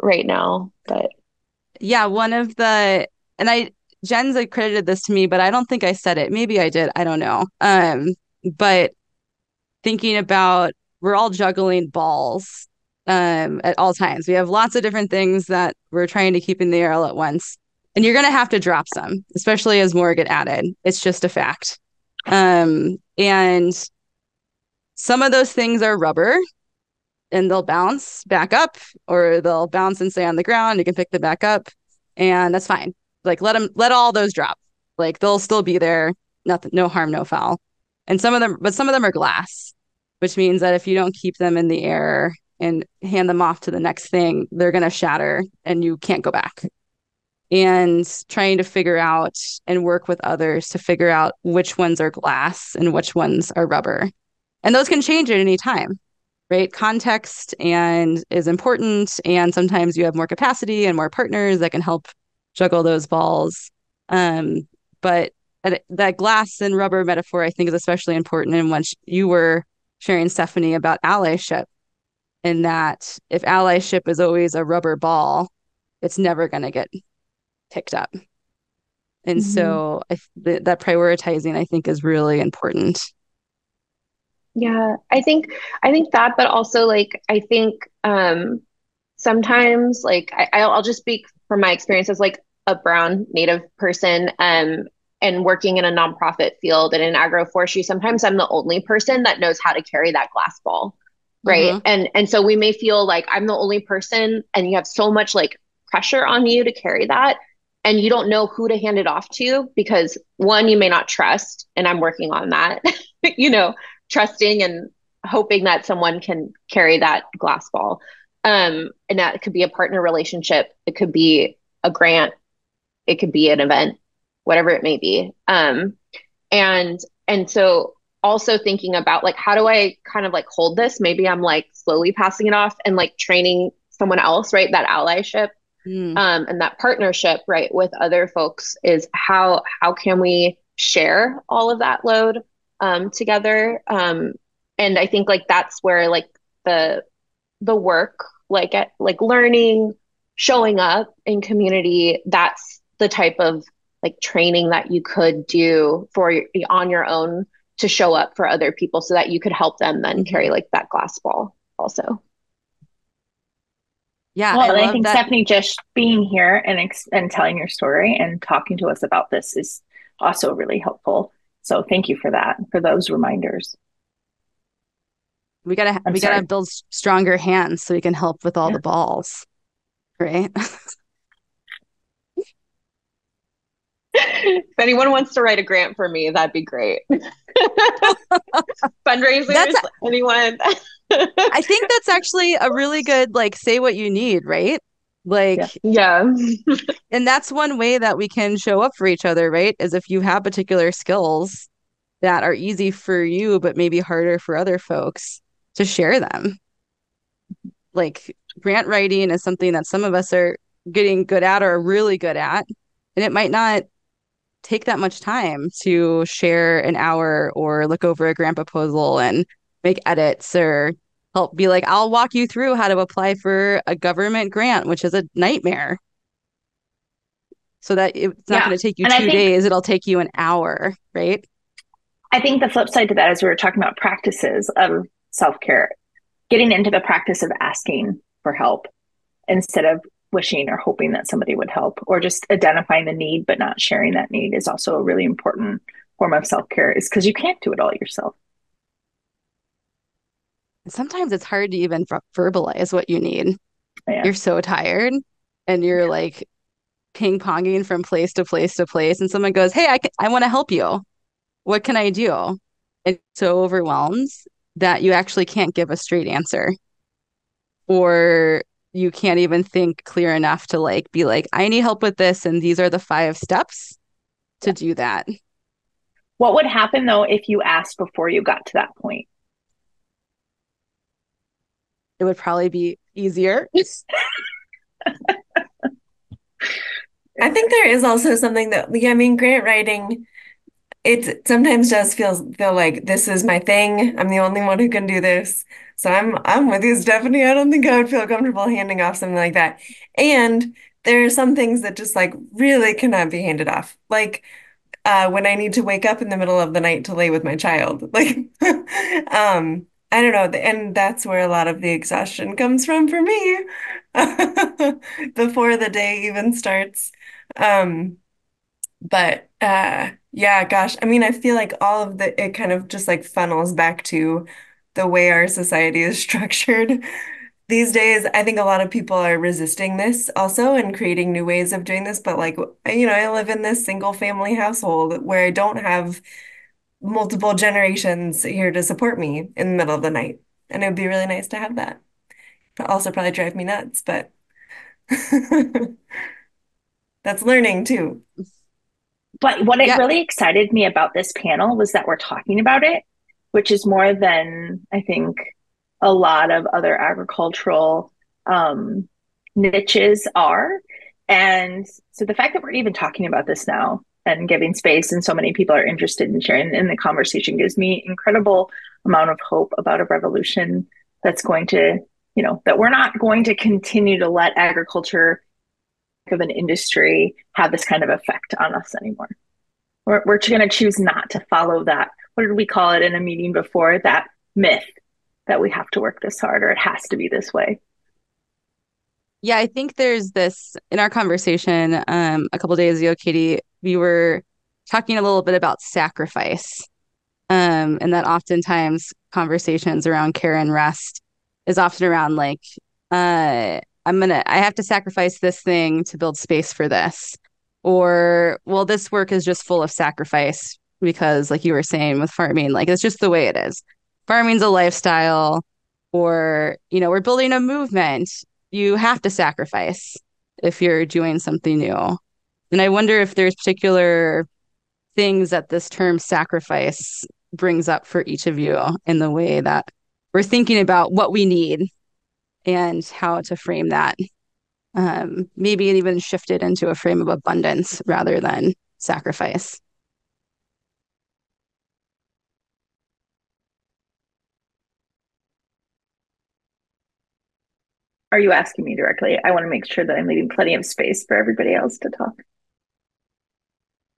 right now, but yeah, one of the and I Jen's accredited this to me, but I don't think I said it. Maybe I did. I don't know. Um, but thinking about we're all juggling balls um, at all times. We have lots of different things that we're trying to keep in the air all at once. And you're going to have to drop some, especially as more get added. It's just a fact. Um, and some of those things are rubber and they'll bounce back up or they'll bounce and stay on the ground. You can pick them back up and that's fine. Like let them, let all those drop. Like they'll still be there. Nothing, no harm, no foul. And some of them, but some of them are glass, which means that if you don't keep them in the air and hand them off to the next thing, they're going to shatter and you can't go back. And trying to figure out and work with others to figure out which ones are glass and which ones are rubber. And those can change at any time, right? Context and is important. And sometimes you have more capacity and more partners that can help juggle those balls. Um, but that glass and rubber metaphor, I think, is especially important. And once you were sharing, Stephanie, about allyship, in that if allyship is always a rubber ball, it's never going to get picked up. And mm-hmm. so I, th- that prioritizing, I think, is really important. Yeah, I think I think that, but also like I think um, sometimes like I, I'll just speak from my experience as like a brown native person um, and working in a nonprofit field and in agroforestry. Sometimes I'm the only person that knows how to carry that glass ball right. Mm-hmm. and and so we may feel like i'm the only person and you have so much like pressure on you to carry that and you don't know who to hand it off to because one you may not trust and i'm working on that you know trusting and hoping that someone can carry that glass ball. Um and that could be a partner relationship. It could be a grant. It could be an event whatever it may be. Um and and so also thinking about like how do I kind of like hold this? Maybe I'm like slowly passing it off and like training someone else, right? That allyship mm. um, and that partnership, right, with other folks is how how can we share all of that load um, together? Um, and I think like that's where like the the work, like at like learning, showing up in community, that's the type of like training that you could do for on your own to show up for other people so that you could help them then mm-hmm. carry like that glass ball also. Yeah, well, I, I think that. Stephanie just being here and ex- and telling your story and talking to us about this is also really helpful. So thank you for that, for those reminders. We gotta I'm we sorry. gotta build stronger hands so we can help with all yeah. the balls, right? if anyone wants to write a grant for me, that'd be great. Fundraisers, that's a, anyone. I think that's actually a really good like say what you need, right? Like yeah. yeah. and that's one way that we can show up for each other, right? Is if you have particular skills that are easy for you but maybe harder for other folks to share them. Like grant writing is something that some of us are getting good at or really good at and it might not take that much time to share an hour or look over a grant proposal and make edits or help be like, I'll walk you through how to apply for a government grant, which is a nightmare. So that it's not yeah. going to take you and two think, days, it'll take you an hour, right? I think the flip side to that is we were talking about practices of self care, getting into the practice of asking for help instead of wishing or hoping that somebody would help, or just identifying the need but not sharing that need is also a really important form of self care, is because you can't do it all yourself. Sometimes it's hard to even verbalize what you need. Yeah. You're so tired and you're like ping ponging from place to place to place, and someone goes, Hey, I, I want to help you. What can I do? And so overwhelmed that you actually can't give a straight answer or you can't even think clear enough to like be like i need help with this and these are the five steps to do that what would happen though if you asked before you got to that point it would probably be easier i think there is also something that yeah i mean grant writing it sometimes does feel feel like this is my thing. I'm the only one who can do this. So I'm I'm with you, Stephanie. I don't think I would feel comfortable handing off something like that. And there are some things that just like really cannot be handed off. Like uh, when I need to wake up in the middle of the night to lay with my child. Like um I don't know, and that's where a lot of the exhaustion comes from for me before the day even starts. Um but uh yeah, gosh. I mean, I feel like all of the it kind of just like funnels back to the way our society is structured. These days, I think a lot of people are resisting this also and creating new ways of doing this. But like, you know, I live in this single family household where I don't have multiple generations here to support me in the middle of the night. And it would be really nice to have that. But also probably drive me nuts, but that's learning too. But what yeah. really excited me about this panel was that we're talking about it, which is more than I think a lot of other agricultural um, niches are. And so the fact that we're even talking about this now and giving space and so many people are interested in sharing in the conversation gives me incredible amount of hope about a revolution that's going to, you know, that we're not going to continue to let agriculture of an industry have this kind of effect on us anymore. We're, we're going to choose not to follow that. What did we call it in a meeting before? That myth that we have to work this hard or it has to be this way. Yeah, I think there's this in our conversation um, a couple days ago, Katie. We were talking a little bit about sacrifice, um, and that oftentimes conversations around care and rest is often around like uh, I'm gonna I have to sacrifice this thing to build space for this. Or well, this work is just full of sacrifice because like you were saying with farming, like it's just the way it is. Farming's a lifestyle, or you know, we're building a movement. You have to sacrifice if you're doing something new. And I wonder if there's particular things that this term sacrifice brings up for each of you in the way that we're thinking about what we need and how to frame that. Um, maybe it even shifted into a frame of abundance rather than sacrifice. Are you asking me directly? I want to make sure that I'm leaving plenty of space for everybody else to talk.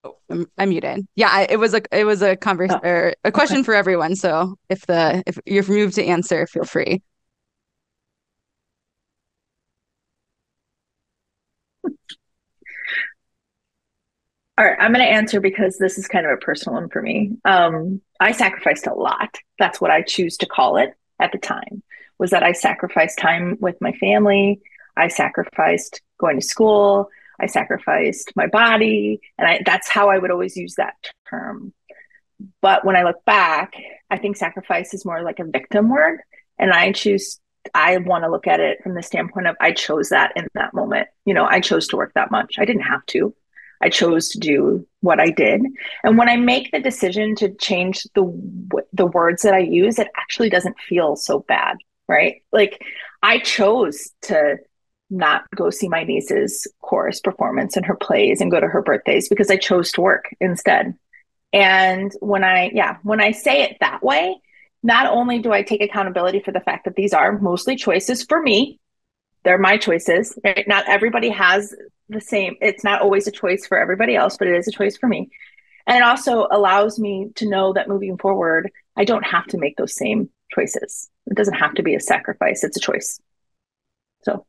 Oh, I'm, I'm muted. Yeah, I, it was a it was a conversation oh, or a question okay. for everyone. So if the if you're moved to answer, feel free. All right, I'm going to answer because this is kind of a personal one for me. Um, I sacrificed a lot. That's what I choose to call it at the time. Was that I sacrificed time with my family. I sacrificed going to school. I sacrificed my body, and I, that's how I would always use that term. But when I look back, I think sacrifice is more like a victim word, and I choose. I want to look at it from the standpoint of I chose that in that moment. You know, I chose to work that much. I didn't have to. I chose to do what I did. And when I make the decision to change the the words that I use, it actually doesn't feel so bad, right? Like I chose to not go see my niece's chorus performance and her plays and go to her birthdays because I chose to work instead. And when I yeah, when I say it that way, not only do I take accountability for the fact that these are mostly choices for me, they're my choices, right? Not everybody has the same. It's not always a choice for everybody else, but it is a choice for me. And it also allows me to know that moving forward, I don't have to make those same choices. It doesn't have to be a sacrifice, it's a choice. So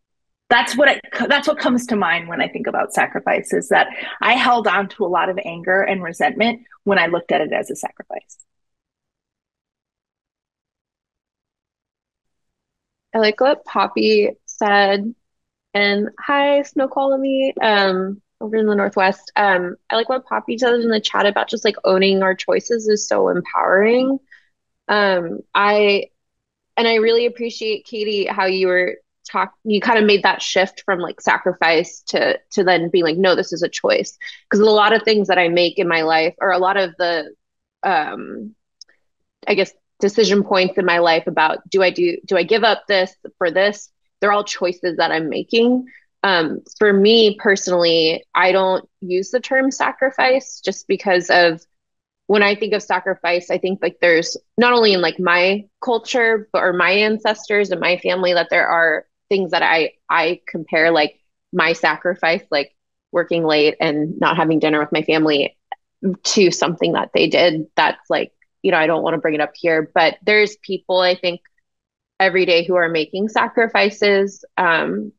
that's what it, that's what comes to mind when I think about sacrifice is that I held on to a lot of anger and resentment when I looked at it as a sacrifice. I like what Poppy said. And hi, Snoqualmie, um, over in the Northwest. Um, I like what Poppy said in the chat about just like owning our choices is so empowering. Um, I and I really appreciate Katie how you were talk you kind of made that shift from like sacrifice to to then being like no this is a choice. Because a lot of things that i make in my life or a lot of the um i guess decision points in my life about do i do do i give up this for this? They're all choices that i'm making. Um for me personally i don't use the term sacrifice just because of when I think of sacrifice, I think like there's not only in like my culture, but or my ancestors and my family that there are things that I I compare like my sacrifice, like working late and not having dinner with my family, to something that they did. That's like you know I don't want to bring it up here, but there's people I think every day who are making sacrifices, um,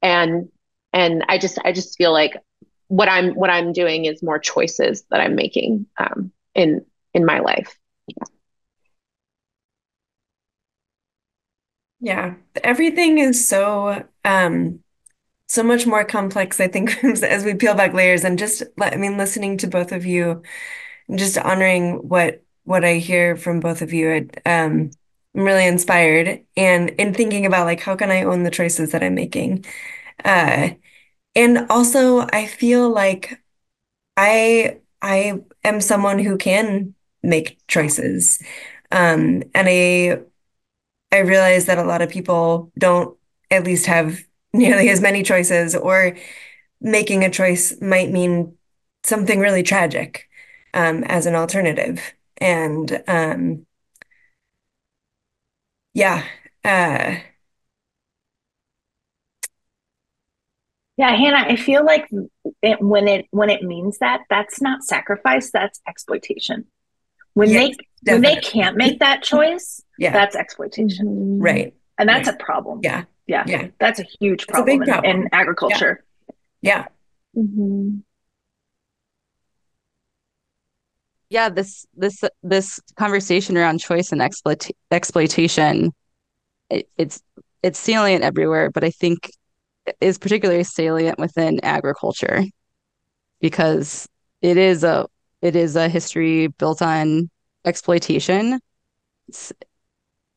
and and I just I just feel like what I'm what I'm doing is more choices that I'm making um, in in my life. Yeah. Yeah, everything is so um so much more complex, I think, as we peel back layers and just I mean, listening to both of you and just honoring what what I hear from both of you, it, um, I'm really inspired and in thinking about like how can I own the choices that I'm making. Uh, and also I feel like I I am someone who can make choices. Um, and I I realize that a lot of people don't at least have nearly as many choices, or making a choice might mean something really tragic um, as an alternative. And um, yeah. Uh, yeah, Hannah, I feel like it, when it when it means that, that's not sacrifice, that's exploitation. When yes, they definitely. when they can't make that choice, yeah. that's exploitation. Mm-hmm. Right. And that's right. a problem. Yeah. Yeah. Yeah. That's a huge problem, a problem. In, in, agriculture. Yeah. Yeah. Mm-hmm. yeah this this this conversation around choice and exploit- exploitation it, it's it's salient everywhere but i think is particularly salient within agriculture because it is a it is a history built on exploitation. It's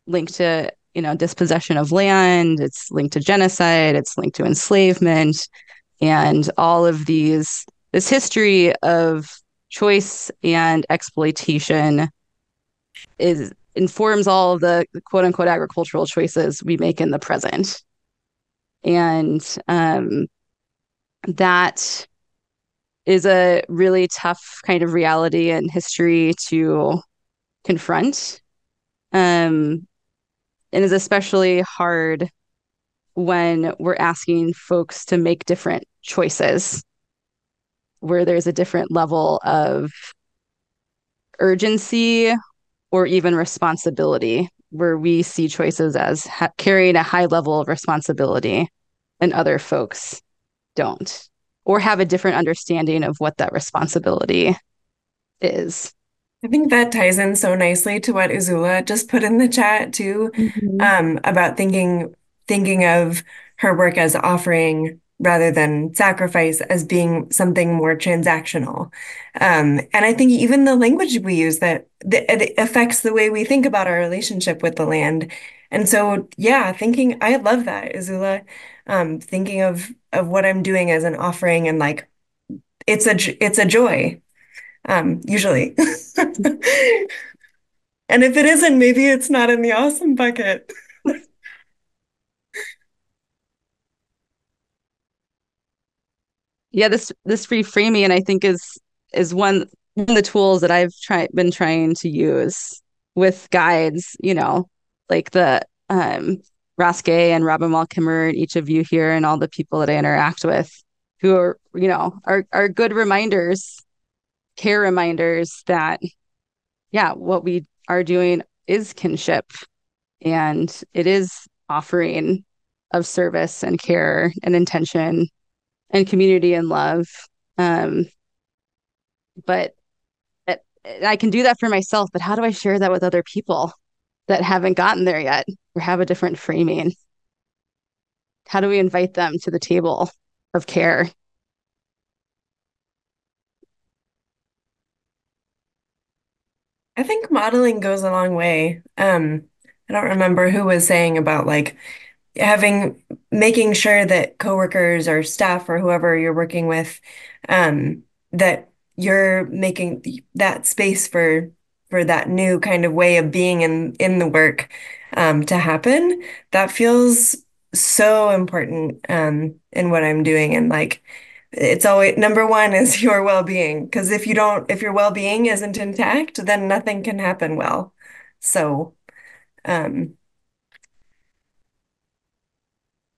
linked to you know dispossession of land. It's linked to genocide. It's linked to enslavement. And all of these this history of choice and exploitation is informs all the quote unquote agricultural choices we make in the present and um, that is a really tough kind of reality and history to confront. Um, and is especially hard when we're asking folks to make different choices where there's a different level of urgency or even responsibility where we see choices as ha- carrying a high level of responsibility and other folks don't or have a different understanding of what that responsibility is I think that ties in so nicely to what Uzula just put in the chat too, mm-hmm. um, about thinking thinking of her work as offering rather than sacrifice as being something more transactional. Um, and I think even the language we use that, that it affects the way we think about our relationship with the land. And so, yeah, thinking I love that, Uzula. Um, thinking of of what I'm doing as an offering and like it's a it's a joy um, usually. and if it isn't, maybe it's not in the awesome bucket. yeah, this this reframing I think is is one one of the tools that I've tried been trying to use with guides, you know, like the um Ross Gay and Robin Wall Kimmerer and each of you here and all the people that I interact with who are, you know, are are good reminders care reminders that, yeah, what we are doing is kinship and it is offering of service and care and intention and community and love. Um, but I can do that for myself, but how do I share that with other people that haven't gotten there yet or have a different framing? How do we invite them to the table of care? I think modeling goes a long way. Um, I don't remember who was saying about like having making sure that coworkers or staff or whoever you're working with, um, that you're making that space for for that new kind of way of being in in the work um, to happen. That feels so important um, in what I'm doing and like it's always number one is your well-being because if you don't if your well-being isn't intact then nothing can happen well. So um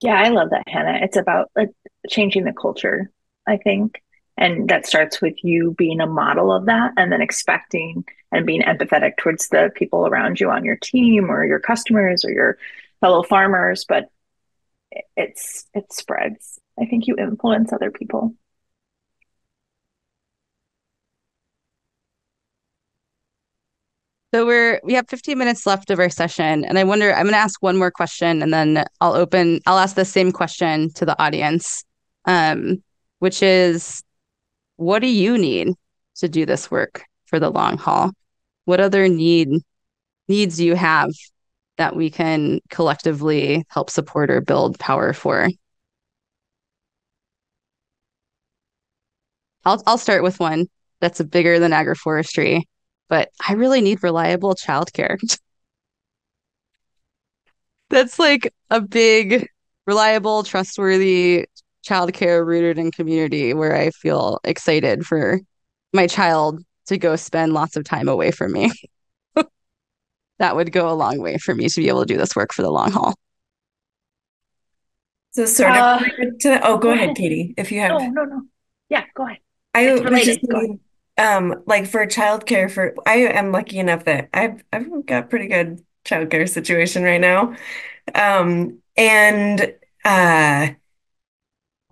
yeah i love that hannah. It's about like changing the culture i think. And that starts with you being a model of that and then expecting and being empathetic towards the people around you on your team or your customers or your fellow farmers. But it's it spreads. I think you influence other people. So we're we have 15 minutes left of our session and I wonder I'm going to ask one more question and then I'll open I'll ask the same question to the audience um which is what do you need to do this work for the long haul? What other need needs do you have that we can collectively help support or build power for? I'll I'll start with one that's a bigger than agroforestry, but I really need reliable childcare. that's like a big, reliable, trustworthy childcare rooted in community where I feel excited for my child to go spend lots of time away from me. that would go a long way for me to be able to do this work for the long haul. So sort of uh, to, oh, go, go ahead, ahead, Katie, if you have. No, no, no. Yeah, go ahead. I was just thinking, um, like for childcare for I am lucky enough that I've I've got pretty good childcare situation right now. Um, and uh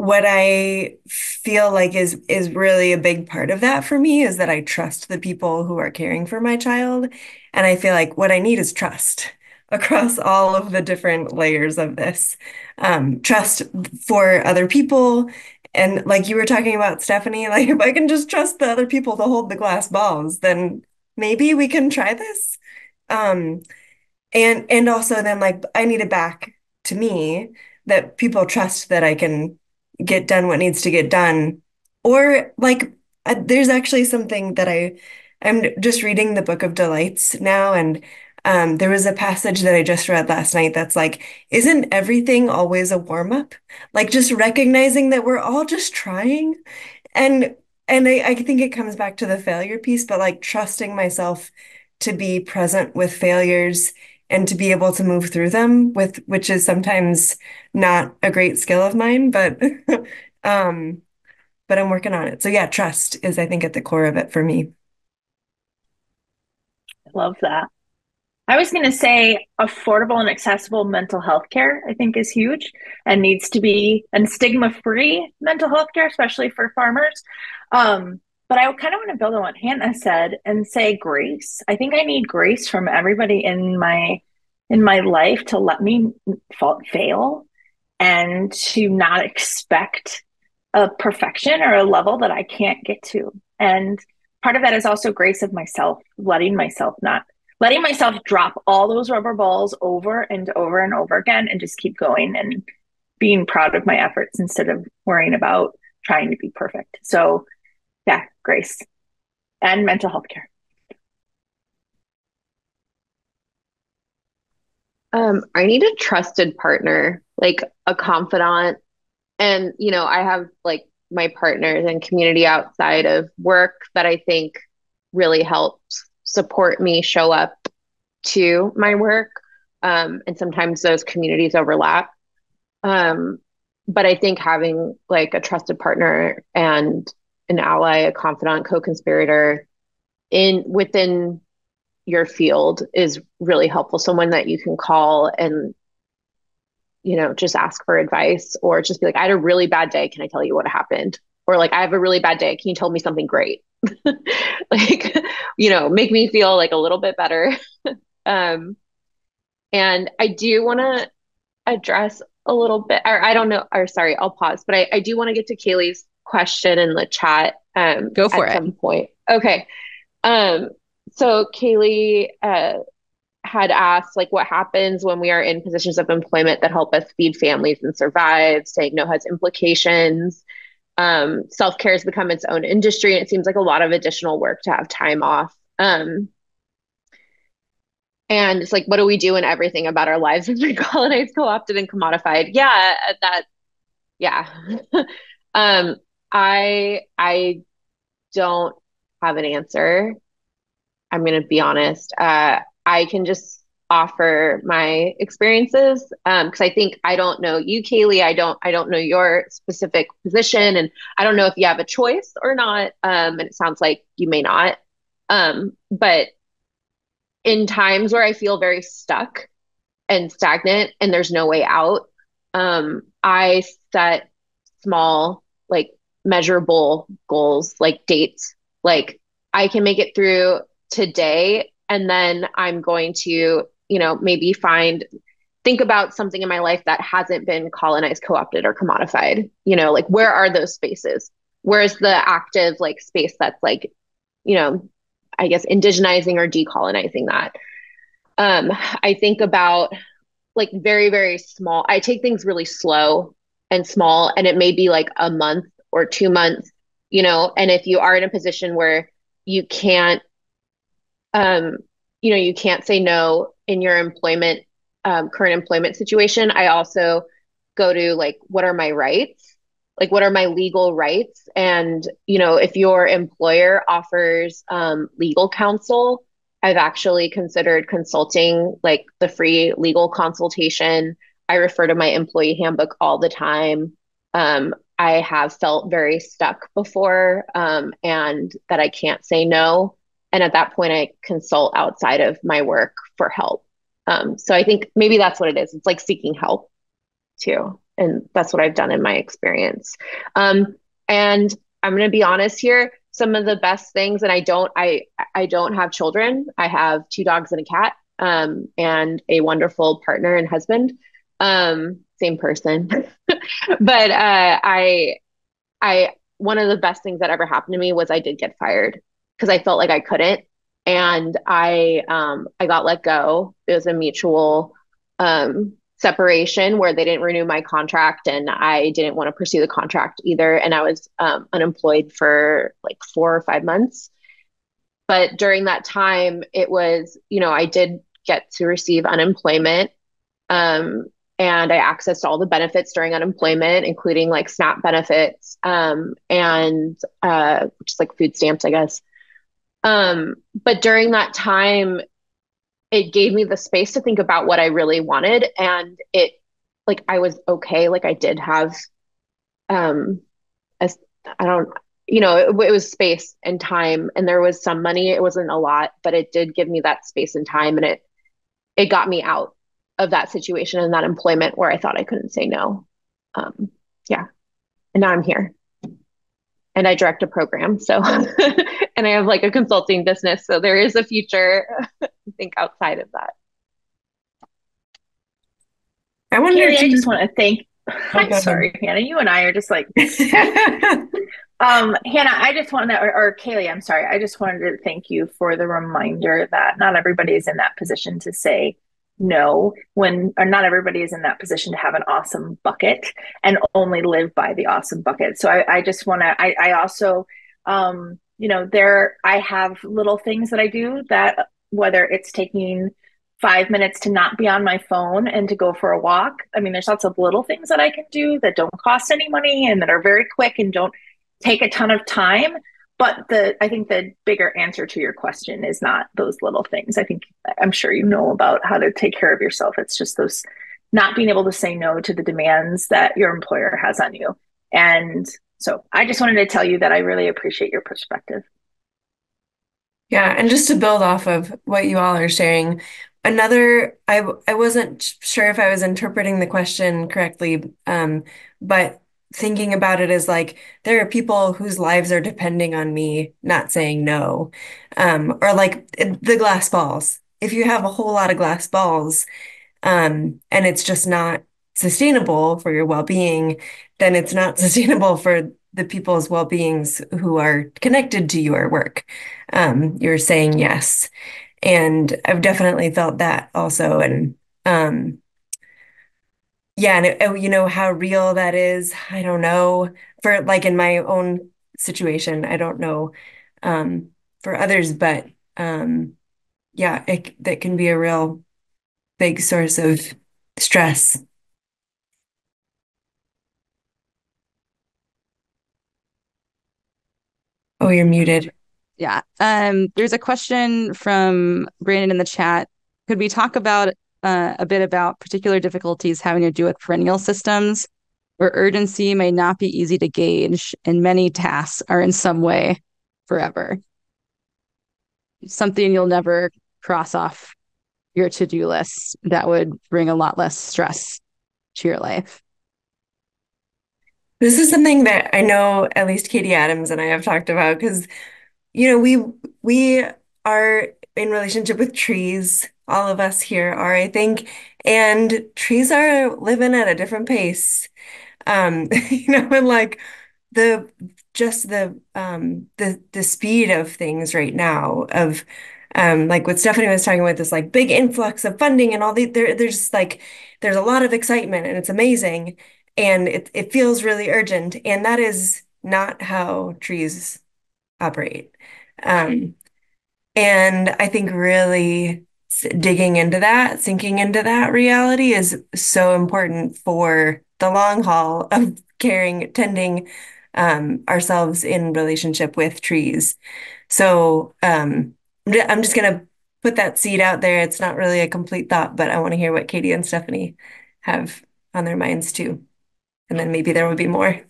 what I feel like is is really a big part of that for me is that I trust the people who are caring for my child. And I feel like what I need is trust across all of the different layers of this. Um, trust for other people and like you were talking about, Stephanie, like if I can just trust the other people to hold the glass balls, then maybe we can try this. Um, and and also then like I need it back to me that people trust that I can get done what needs to get done. Or like uh, there's actually something that I I'm just reading the Book of Delights now, and um, there was a passage that I just read last night that's like, isn't everything always a warm up? Like just recognizing that we're all just trying. And and I, I think it comes back to the failure piece, but like trusting myself to be present with failures and to be able to move through them with which is sometimes not a great skill of mine, but um, but I'm working on it. So yeah, trust is I think at the core of it for me. I love that. I was going to say affordable and accessible mental health care, I think is huge and needs to be and stigma free mental health care, especially for farmers. Um, but I kind of want to build on what Hannah said and say grace. I think I need grace from everybody in my in my life to let me fail and to not expect a perfection or a level that I can't get to. And part of that is also grace of myself, letting myself not letting myself drop all those rubber balls over and over and over again and just keep going and being proud of my efforts instead of worrying about trying to be perfect. So, yeah, grace and mental health care. Um, I need a trusted partner, like a confidant. And, you know, I have like my partners and community outside of work that I think really helps support me show up to my work. Um, and sometimes those communities overlap. Um, but I think having like a trusted partner and an ally, a confidant, co-conspirator in within your field is really helpful. Someone that you can call and you know, just ask for advice or just be like, I had a really bad day. Can I tell you what happened? Or like, I have a really bad day. Can you tell me something great? like, you know, make me feel like a little bit better. um, and I do want to address a little bit, or I don't know, or sorry, I'll pause, but I, I do want to get to Kaylee's question in the chat. Um, Go for at it. some point. Okay. Um, so Kaylee uh, had asked, like, what happens when we are in positions of employment that help us feed families and survive? Saying no has implications. Um, Self care has become its own industry, and it seems like a lot of additional work to have time off. Um, and it's like, what do we do in everything about our lives has been colonized, co-opted, and commodified? Yeah, that, yeah. um, I I don't have an answer. I'm gonna be honest. Uh, I can just offer my experiences because um, I think I don't know you, Kaylee. I don't I don't know your specific position, and I don't know if you have a choice or not. Um, and it sounds like you may not. Um, but in times where I feel very stuck and stagnant and there's no way out, um, I set small, measurable goals, like dates. Like I can make it through today, and then I'm going to, you know, maybe find think about something in my life that hasn't been colonized, co-opted, or commodified. You know, like where are those spaces? Where's the active like space that's like, you know, I guess, indigenizing or decolonizing that. Um, I think about like very, very small, I take things really slow and small, and it may be like a month or two months, you know, and if you are in a position where you can't, um, you know, you can't say no in your employment, um, current employment situation, I also go to like, what are my rights? like what are my legal rights? And you know if your employer offers um, legal counsel i've actually considered consulting like the free legal consultation. I refer to my employee handbook all the time. Um, i have felt very stuck before um, and that i can't say no and at that point i consult outside of my work for help um, so i think maybe that's what it is it's like seeking help too and that's what I've done in my experience. Um, and I'm going to be honest here. Some of the best things, and I don't, I, I don't have children. I have two dogs and a cat, um, and a wonderful partner and husband. Um, same person, but uh, I, I, one of the best things that ever happened to me was I did get fired because I felt like I couldn't, and I, um, I got let go. It was a mutual, um, separation where they didn't renew my contract and I didn't want to pursue the contract either. And I was um, unemployed for like four or five months. But during that time, it was, you know, I did get to receive unemployment. Um, and I accessed all the benefits during unemployment, including like SNAP benefits um, and uh, just like food stamps, I guess. Um, but during that time, it gave me the space to think about what I really wanted. And it, like, I was okay. Like, I did have, um, I don't, you know, it, it, was space and time, and there was some money. It wasn't a lot, but it did give me that space and time, and it, it got me out of that situation and that employment where I thought I couldn't say no. Um, yeah, and now I'm here, and I direct a program. So, and I have like a consulting business, so there is a future I think outside of that. I wonder. Kaylee, I just want to thank. I'm sorry, Hannah. You and I are just like. um, Hannah, I just want to, or, or Kaylee, I'm sorry. I just wanted to thank you for the reminder that not everybody is in that position to say no when or not everybody is in that position to have an awesome bucket and only live by the awesome bucket so i, I just want to I, I also um you know there i have little things that i do that whether it's taking five minutes to not be on my phone and to go for a walk. I mean, there's lots of little things that I can do that don't cost any money and that are very quick and don't take a ton of time. But the I think the bigger answer to your question is not those little things. I think I'm sure you know about how to take care of yourself. It's just those not being able to say no to the demands that your employer has on you. And so I just wanted to tell you that I really appreciate your perspective. Yeah, and just to build off of what you all are sharing, another, I I wasn't sure if I was interpreting the question correctly, um, but thinking about it as like there are people whose lives are depending on me not saying no, um, or like the glass balls. If you have a whole lot of glass balls, um, and it's just not sustainable for your well-being, then it's not sustainable for the people's well-beings who are connected to your work. Um, you're saying yes. And I've definitely felt that also. And um, yeah, and it, oh, you know how real that is. I don't know. For like in my own situation, I don't know um, for others, but um, yeah, it, that can be a real big source of stress. Oh, you're muted. Yeah. Um, there's a question from Brandon in the chat. Could we talk about uh, a bit about particular difficulties having to do with perennial systems where urgency may not be easy to gauge and many tasks are in some way forever? Something you'll never cross off your to-do list that would bring a lot less stress to your life. This is something that I know at least Katie Adams and I have talked about because you know, we we are in relationship with trees. All of us here are, I think, and trees are living at a different pace. Um, you know, and like the just the um the the speed of things right now of um like what Stephanie was talking about this like big influx of funding and all the there there's like there's a lot of excitement and it's amazing and it it feels really urgent and that is not how trees operate. Um, and I think really digging into that, sinking into that reality is so important for the long haul of caring, tending um, ourselves in relationship with trees. So um, I'm just going to put that seed out there. It's not really a complete thought, but I want to hear what Katie and Stephanie have on their minds too. And then maybe there will be more.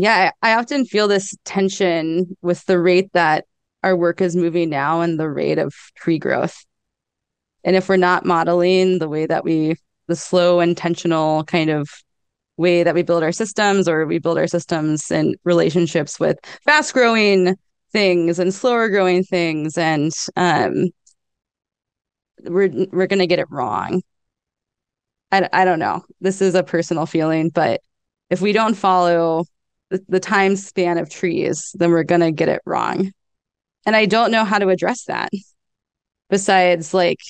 Yeah, I often feel this tension with the rate that our work is moving now and the rate of tree growth. And if we're not modeling the way that we, the slow, intentional kind of way that we build our systems, or we build our systems and relationships with fast growing things and slower growing things, and um, we're we're gonna get it wrong. I, I don't know. This is a personal feeling, but if we don't follow the, time span of trees, then we're going to get it wrong. And I don't know how to address that besides like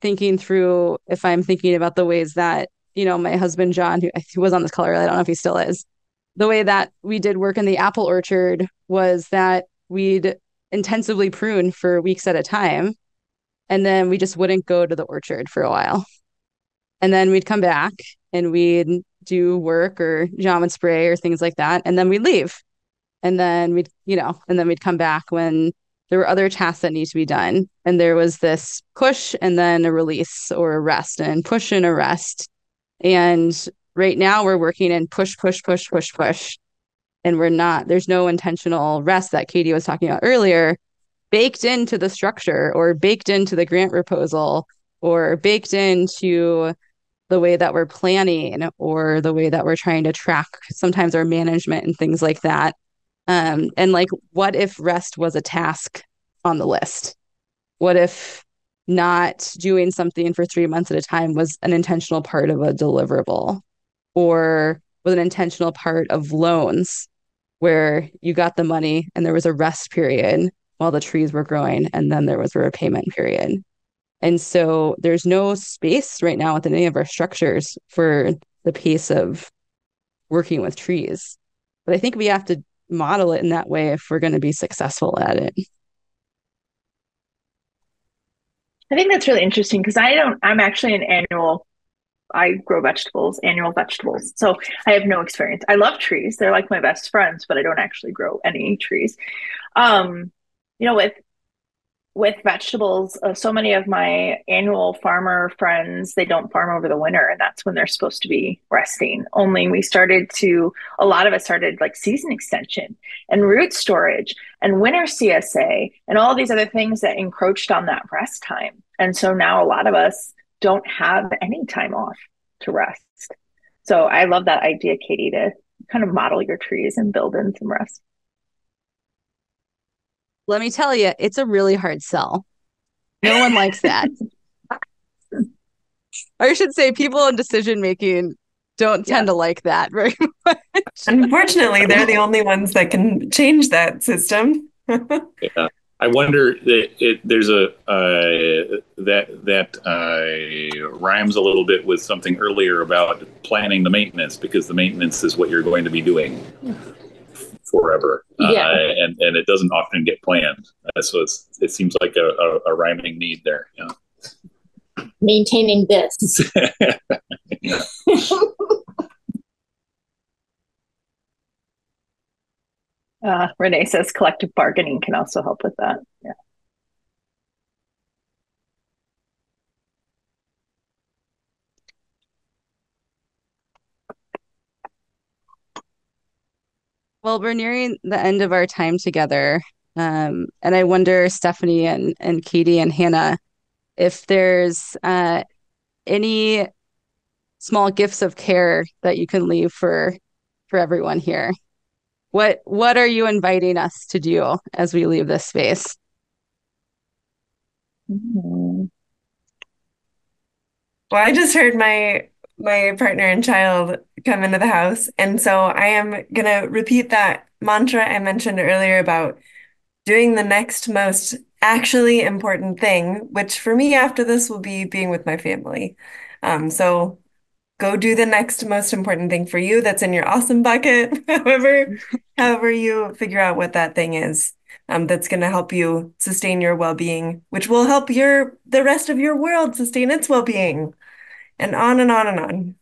thinking through if I'm thinking about the ways that, you know, my husband, John, who, who was on this color, I don't know if he still is, the way that we did work in the apple orchard was that we'd intensively prune for weeks at a time. And then we just wouldn't go to the orchard for a while. And then we'd come back and we'd do work or jam and spray or things like that. And then we'd leave. And then we'd, you know, and then we'd come back when there were other tasks that need to be done. And there was this push and then a release or a rest and push and a rest. And right now we're working in push, push, push, push, push. And we're not, there's no intentional rest that Katie was talking about earlier baked into the structure or baked into the grant proposal or baked into the way that we're planning or the way that we're trying to track sometimes our management and things like that. Um, and like, what if rest was a task on the list? What if not doing something for three months at a time was an intentional part of a deliverable or was an intentional part of loans where you got the money and there was a rest period while the trees were growing and then there was a repayment period and so there's no space right now within any of our structures for the pace of working with trees. But I think we have to model it in that way if we're going to be successful at it. I think that's really interesting because I don't, I'm actually an annual, I grow vegetables, annual vegetables. So I have no experience. I love trees. They're like my best friends, but I don't actually grow any trees. Um, you know, with with vegetables, uh, so many of my annual farmer friends, they don't farm over the winter, and that's when they're supposed to be resting. Only we started to, a lot of us started like season extension and root storage and winter CSA and all these other things that encroached on that rest time. And so now a lot of us don't have any time off to rest. So I love that idea, Katie, to kind of model your trees and build in some rest let me tell you, it's a really hard sell. No one likes that. I should say people in decision making don't tend yeah. to like that very much. Unfortunately, they're the only ones that can change that system. yeah. I wonder that it, there's a uh, that that uh, rhymes a little bit with something earlier about planning the maintenance because the maintenance is what you're going to be doing forever, uh, yeah. uh, and and it doesn't often get planned. Uh, so it's it seems like a, a, a rhyming need there. Yeah. Maintaining this. uh, Renee says collective bargaining can also help with that. Yeah. Well, we're nearing the end of our time together. Um, and I wonder, Stephanie and, and Katie and Hannah, if there's uh, any small gifts of care that you can leave for for everyone here. What what are you inviting us to do as we leave this space? Mm-hmm. Well, I just heard my my partner and child come into the house. And so I am going to repeat that mantra I mentioned earlier about doing the next most actually important thing, which for me after this will be being with my family. Um, so go do the next most important thing for you that's in your awesome bucket, however, however you figure out what that thing is. Um, that's going to help you sustain your well-being, which will help your the rest of your world sustain its well-being and on and on and on.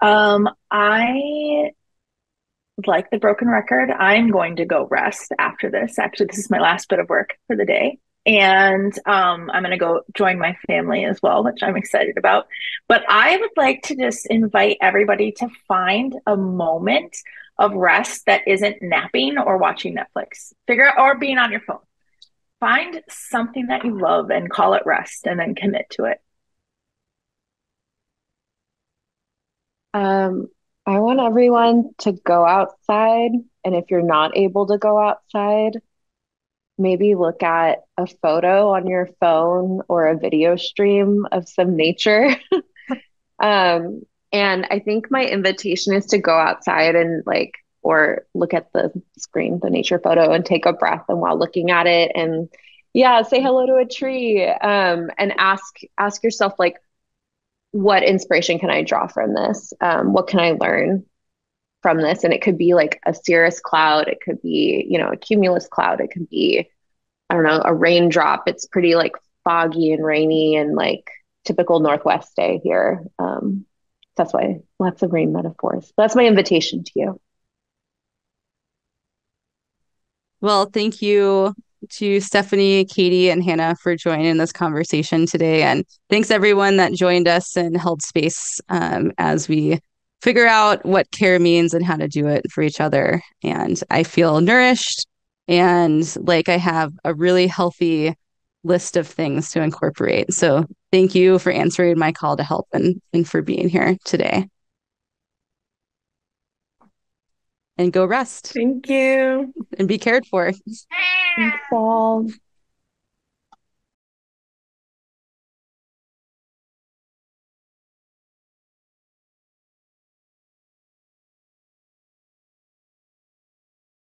Um, I like the broken record. I'm going to go rest after this. Actually, this is my last bit of work for the day. And um, I'm going to go join my family as well, which I'm excited about. But I would like to just invite everybody to find a moment of rest that isn't napping or watching Netflix. Figure out or being on your phone find something that you love and call it rest and then commit to it. Um, I want everyone to go outside. And if you're not able to go outside, maybe look at a photo on your phone or a video stream of some nature. um, and I think my invitation is to go outside and like or look at the screen, the nature photo, and take a breath. And while looking at it, and yeah, say hello to a tree, um, and ask ask yourself like, what inspiration can I draw from this? Um, what can I learn from this? And it could be like a cirrus cloud. It could be you know a cumulus cloud. It could be I don't know a raindrop. It's pretty like foggy and rainy and like typical Northwest day here. Um, that's why lots of rain metaphors. That's my invitation to you. Well, thank you to Stephanie, Katie, and Hannah for joining this conversation today. And thanks everyone that joined us and held space um, as we figure out what care means and how to do it for each other. And I feel nourished and like I have a really healthy list of things to incorporate. So thank you for answering my call to help and, and for being here today. And go rest. Thank you. And be cared for. Thanks all.